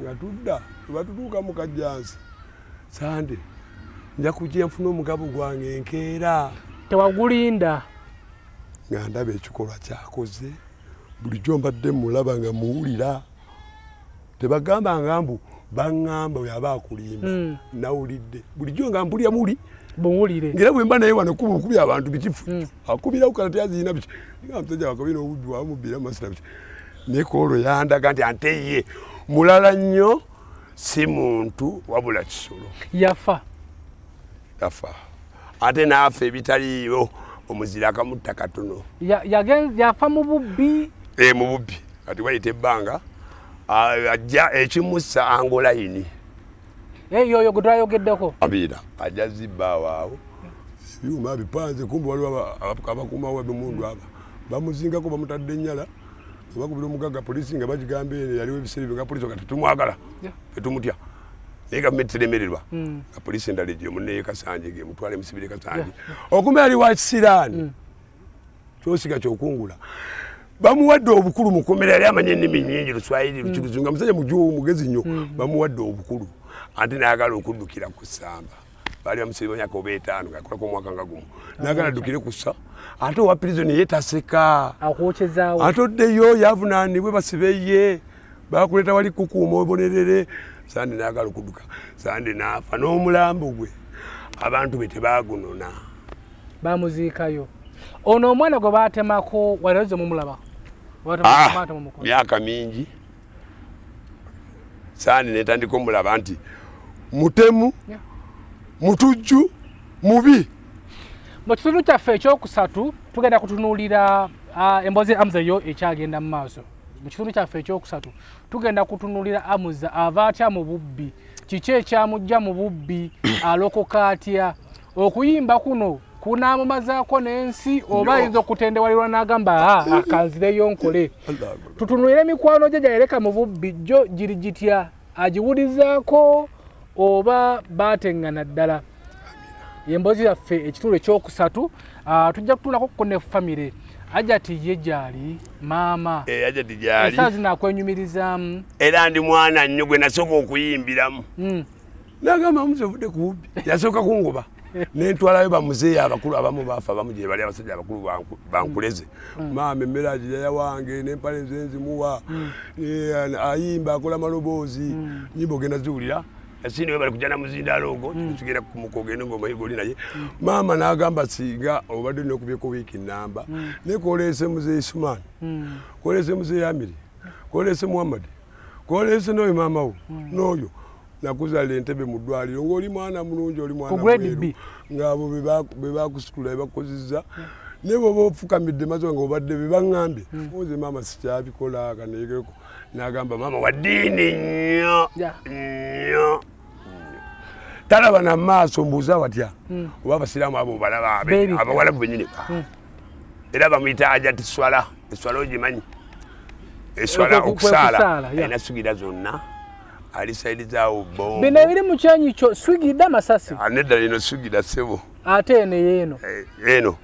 B: nga tudda tuba tutuuka mu kajjansi. Sande nja kujja nfuna omugabo gwange enkeera.
D: Tewagulinda.
B: Nga ndaba ekikolwa kyakoze bulijjo mbadde mulaba nga muwulira. Tebagamba nga mbu baŋŋamba bwe aba akulimba.
D: Mm.
B: nawulidde. Bulijjo nga mpulya muli
D: buwulire
B: ngaera bwe mba naye wano kuba okubi abantu bikifu akubirawo kala tyazirina biki? Nga musajja wakabi n'obuddu wamubira masira biki? Naye koolwo yandaga nti ante ye mulala nnyo si muntu wabula kisolo.
D: Yafa.
B: Yafa. Ate naafa ebitaliiwo omuzira akamutta katono.
D: Yafa mu bubbi?
B: E mu bubbi. Kati wayita ebbanga ajja ekimussa angolayini
D: eyoyo gwe twayogeddeko
B: abiira ajja zibbaawo awo ebyuma bipanze kumbe waliwo aba- aba- abakuumawo bemundu aba. Bamuzingako bamutadde ennyala bakubira omugaga polisi nga bagigamba eno yaliwo ebiseera ebyo nga polisi nga tetumwagala
D: Yeah.
B: tetumutya naye gavumenti teremererwa.
D: Mm.
B: nga polisi endala egyo muneyo kasanje ge mutwale musibire kasanje. Okumbe ali wa kisiraani kyosiga kyokungula. Bamuwadde obukulu mukomera yali amanye ennimi nyingi luswayiri lukiruzu nga musajja mujuwu mugezi nnyo. Bamuwadde obukulu ate nayagala okuddukira ku ssamba baali bamusibye myaka oba etaano ngaakolako omwaka nga gumu. Nayagala addukire ku ssa ate owa pirizoni ye taseka.
D: Akwokyezaawo
B: ate oddeyo yavunaanibwe basibeye bakuleeta wali kukuuma obonerere. Sande nayagala okudduka. Sande naafa n'omulambo gwe. Abantu be tebagunona.
D: Bamuziikayo ono omwana gwe baatemako walaze mumulaba?
B: Ah, myaka mingi. Sande netandika omulaba nti mutemu
D: Yeah.
B: mutujju mubi.
D: Mu kitundu kyaffe ekyokusatu tugenda kutunuulira ah, emboozi amuzayo ekyagenda mu maaso. Mu kitundu kyaffe ekyokusatu tugenda kutunuulira amuza ava atya mu bubbi? Kiki ekyamujja mu bubbi? Alokoka atya okuyimba kuno kunaamumazaako n'ensi oba ayinza okutendewalirwa n'agamba a akanzireyo nkole. Tutunulire emikwano gye gyayereka mu bubbi gyo giri gitya? Agiwulizaako oba baateŋŋana ddala. Yemboozi yaffe ekitundu ekyokusatu ah, tujja kutunulako kuko ne famire ajati ye gyali maama.
B: Eyaja tigyali
D: esaawa zino akwenyumirizaamu
B: era ndi mwana nnyo gwe nasooka okuyimbiramu
D: Mm.
B: nagamba muze ovudde ku bubbi. Yasooka kungoba. Nentwalayo bamuzeeyi abakulu abamu baafa abamu gye bali abasajja abakulu banku- bankuleze maama emmere agiraya wange nempale nze nzimuwa. Eh, ayimba akola maloboozi. Nyimba ogenda ziwulira asiniwe bali kujja namuzindaloogo tugenda kumuka ogende ngaomayiga oli naye. Maama n'agamba singa obadde nokubyeko wiiki namba naye koleese muzeeyi sumaani koleese muzeeyi amiri koleese muhammadi koleese n'oyo maama wo n'oyo nakuzala entebe mu ddwaliro ng'oli mwana mulungi oli mwana mweru, ng'abo be baku- be bakusitula be bakozizza. Naye bwoba ofukamidde maze nga obadde be baŋŋambye oze maama sikyabikola kanegereko n'agamba maama wa ddiini nnyo nnyo. Talaba na maaso mbuuza watya oba abasiraamu abo balaba abe- abawalabu benyini era bamuyita ajati swala eswala ogimanyi? Eswala okusaala alina sugira zonna alisaidizaawo
D: bino
B: bongo
D: ebiri mu kyanyi kyo swigidde amasasi
B: nedda lino sugira sebo
D: ate eno yeeno
B: Eh, eno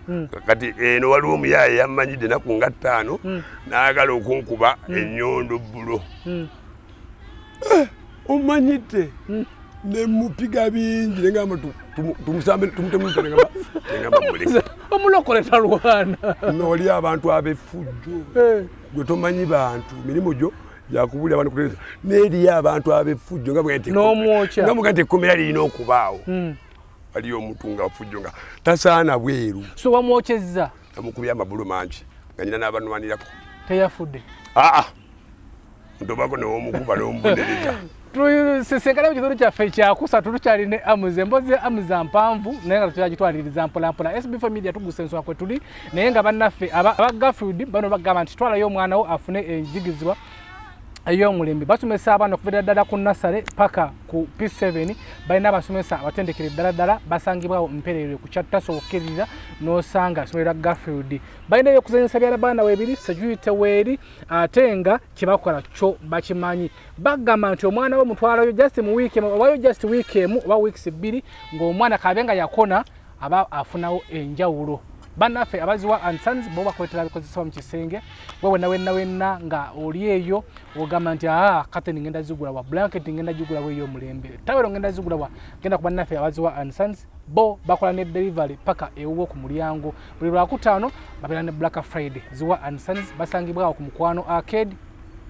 B: kati eno waliwo omuyaaye yammanyidde enaku nga ttaano n'ayagala okunkuba ennyondo bbulo. Eh, omanyidde. Nemupiga bingi negamba tumusambe muleke
D: omulokole talwana
B: nooli abantu ab'effujjo. Gwe tomanyi bantu mirimu gyo gyakubulira abantu kutegeeza. N'eriyo abantu ab'effujjo nga bwe nti ekkomera lirina okubaawo Waliyo omuntu nga fujjo nga tasaana bweru.
D: So wamwokyezza?
B: Amukubya amabulu mangi nga nyina n'abanwanirako.
D: Teyafudde?
B: Aa ntobako newomukuba n'omubonereza
D: sisinkana mu kitundu kyaffe ekyakusatu tukyalina amuza emboozi amuza mpanvu naye nga tukyagitwaliriza mpolampola. Sb media tugusa ensonga kwe tuli. Naye nga bannaffe aba gafield bano bagamba nti twalayo omwana wo afune enjigizibwa ey'omulembe. Basomesa abaana okuva ddala ku nasale paka ku p7 balina abasomesa abatendekere ddala ddala basangibwawo mperere ku kyattasobokerera n'osanga essomero lya gafield balinayo okuzanyisa byala baana weebiri security weeri ate nga kyebakola kyo bakimanyi. Bagamba nti omwana we mutwalayo just mu wiiki obayo just wiiki emu oba wiikisi bbiri ng'omwana kabe nga yakona aba afunawo enjawulo bannaffe abaziwa ansons bo bakwetera bikozesebwa mu kisenge. Gwe wenna wenna wenna nga oli eyo ogamba nti aa kateni ngenda zigula wa blanket ngenda gigula weeyo omulembe tawero ngenda zigula wa genda ku bannaffe abaziwa ansons bo bakola ne delivery paka ewuwo ku mulyango. Buli lwakutaano babeera ne black friday. Ziwa ansons basangibwawo ku mukwano arcade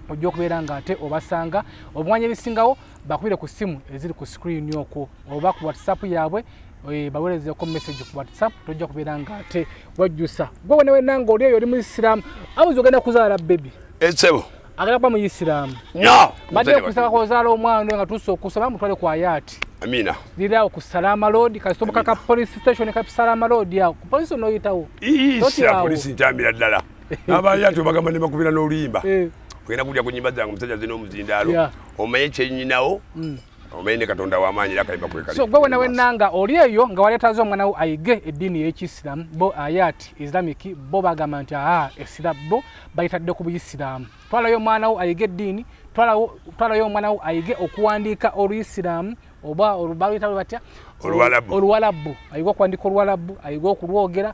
D: ojja okubeera nga ate obasanga. Obumwanya ebisingawo bakubire ku simu eziri ku screen okwo oba ku whatsapp yaabwe eh, baweerezeko message ku whatsapp tojja kubeera nga ate wajjusa. Gwe wena wena nga oli eyo oli muisiraamu abuzi ogenda kuzaala bebi
B: esebo
D: agenda kuba muisiraamu
B: nyo
D: badde kusaba kozaala omwana nga tusa okusaba mutwale ku ayaati
B: amina.
D: Liraawo ku salama road kasitoboka ka police station ka salama road awo. Ku polisi Totyawo.
B: polisi ntambira ddala. Abayati bagamba ne bakubira n'oluyimba.
D: Eh,
B: ogenda kulya ku nyimba zange omusajja zina omuzindaalo omanye kyenyinawo omanyi ne katonda wamaanyi era akayimba kwekali
D: so gwe wena wenanga oli eyo nga waleetazo omwana wo ayige eddiini y'ekisiraamu bo ayat islamic bo bagamba nti aa esira bo bayitadde ku buyisiraamu. Twalayo omwana wo ayige eddiini twalayo omwana wo ayige okuwandiika oluyisiraamu oba olubaluyita batya?
B: Oluwalabu.
D: oluwalabu ayige okuwandiika oluwalabu ayige okulwogera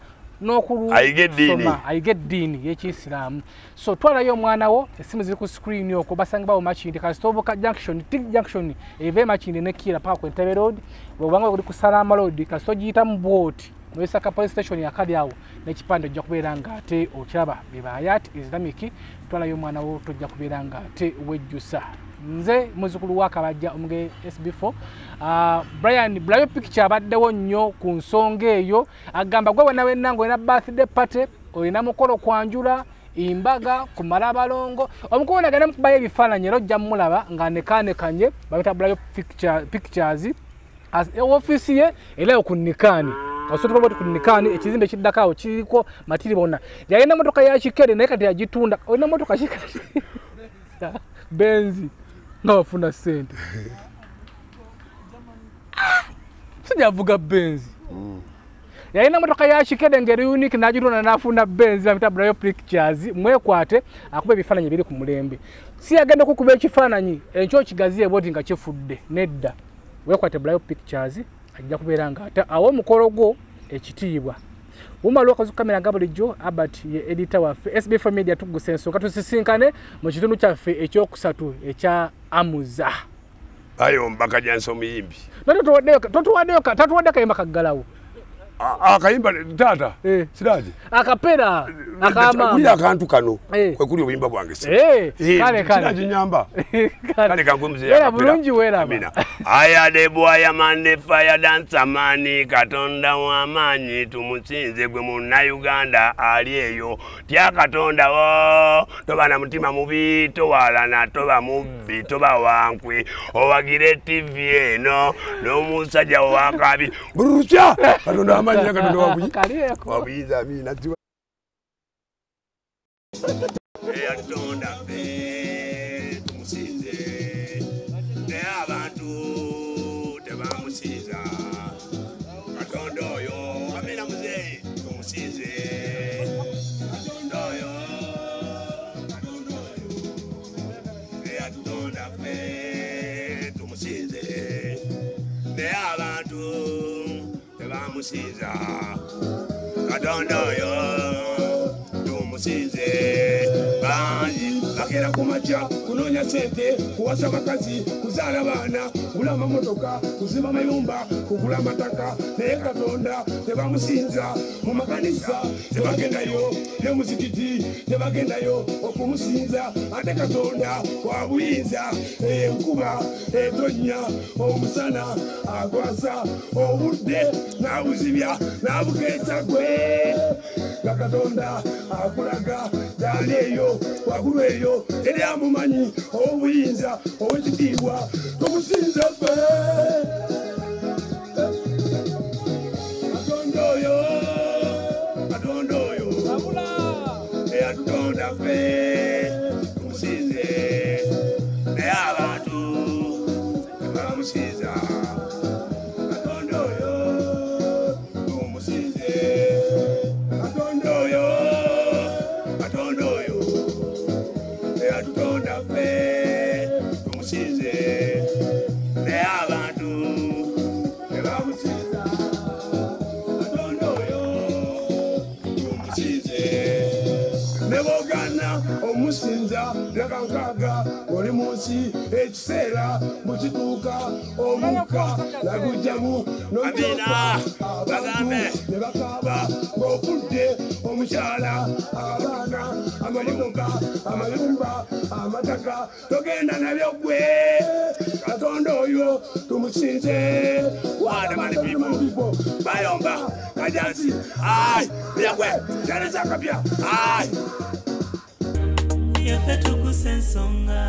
B: Ayige eddiini.
D: y'ekisiraamu so twalayo omwana wo essimu ziri ku screen okwo basanga bawo makindi kasitovuka junction tig junction eva emakindi nekira paka ku entebe road. Bwobanga oli ku salama road kasito ogiyitamu bwoti. Noyisaka police station yakali awo n'ekipande ojja kubeera nga ate okiraba bebayat islamic. Twalayo omwana wo tojja kubeera nga ate wejjusa nze muzukulu wa kabajja omuge sb4 uh, brian blayo picture abaddewo nnyo ku nsonga eyo. Agamba gwe wena wenna ngaolina birthday party olina mukolo kwanjula imbaga kumala abalongo omukulu nagenda mukubayo ebifaananyi era ojja mulaba nga nekanekanye babita picture- pictures. As- ofiisi ye era ku nikani kasotobat ku nikani ekizimbe ekiddako awo kiriko matiri bonna. Yalina motoka yakikere naye kati yagitunda. Olina motoka kikati benzi nga bafuna sente sijavuga benzi. Yalina motoka yakikere ngeri unique nagitunda nafuna benzi bamita brayo pictures mwekwate akuba ebifaananyi biri ku mulembe si yagenda kukuba ekifaananyi enkyo okigaziye bwoti nga kifudde nedda. Wekwate brayo pictures ajja kubeera nga ate awo omukolo gwo ekitiibwa bumala okazi kamera nga bulijjo albert ye edita waffe sb4 media tugusa ensonga tusisinkane mu kitundu kyaffe ekyokusatu ekya amuza.
B: Bayomba kajansi omuyimbi
D: tatuwaddeyo tatuwadde akayimba kaggalawo
J: A- akayimba taata
D: Eh.
J: siraji
D: akapera
J: wulira
D: akamaama
J: akantu kano
D: Eh.
J: kwekuli obuyimba bwange se.
D: Eh,
J: Eh,
D: kale, kale.
J: siraji nyamba
B: kale kankwe mzee akapera.
D: bulungi weeraba.
B: Amina. aya the boy amande fire dance amani katonda w'amaanyi tumusinze gwe munnayuganda ali eyo tya katonda wo toba na mutima mubi towalana toba mubbi toba wankwe owagire tv eno n'omusajja wakabi
J: bururutya katonda amanyi era katonda wabuyi.
D: kalieko
J: wabuyinza amina tiwa
B: eyatonda ffe tumusinze naye tebamusinza katonda oyo tumusinze bangi bagera ku makya kunoonya sente kuwasa bakazi kuzaala baana kugula amamotoka kuzimba mayumba kugula amataka naye katonda tebamusinza mu makanisa. Tebagendayo ne muzikiti tebagendayo okumusinza ate katonda wa buyinza enkuba etonnya omusana akwasa obudde n'abuzibya n'abukeesa gwe. Nga katonda akulaga gyali eyo waggulu eyo teri amumanyi obuyinza obwekitiibwa tumusinza ffe. Katonda oyo katonda oyo eyatutonda ffe tumusinze naye abantu tebamusinza nsi ekiseera bukituuka omukka nagujjamu Amina, bagambe.
J: ne bakaaba ng'ofudde omukyala abaana amayumba amayumba amataka. Togenda nabyo gwe katonda oyo tumusinze. Wadamani pipo bayomba kajansi. Ai byagwe jaleza kapya. Ai
A: yaffe tugusa ensonga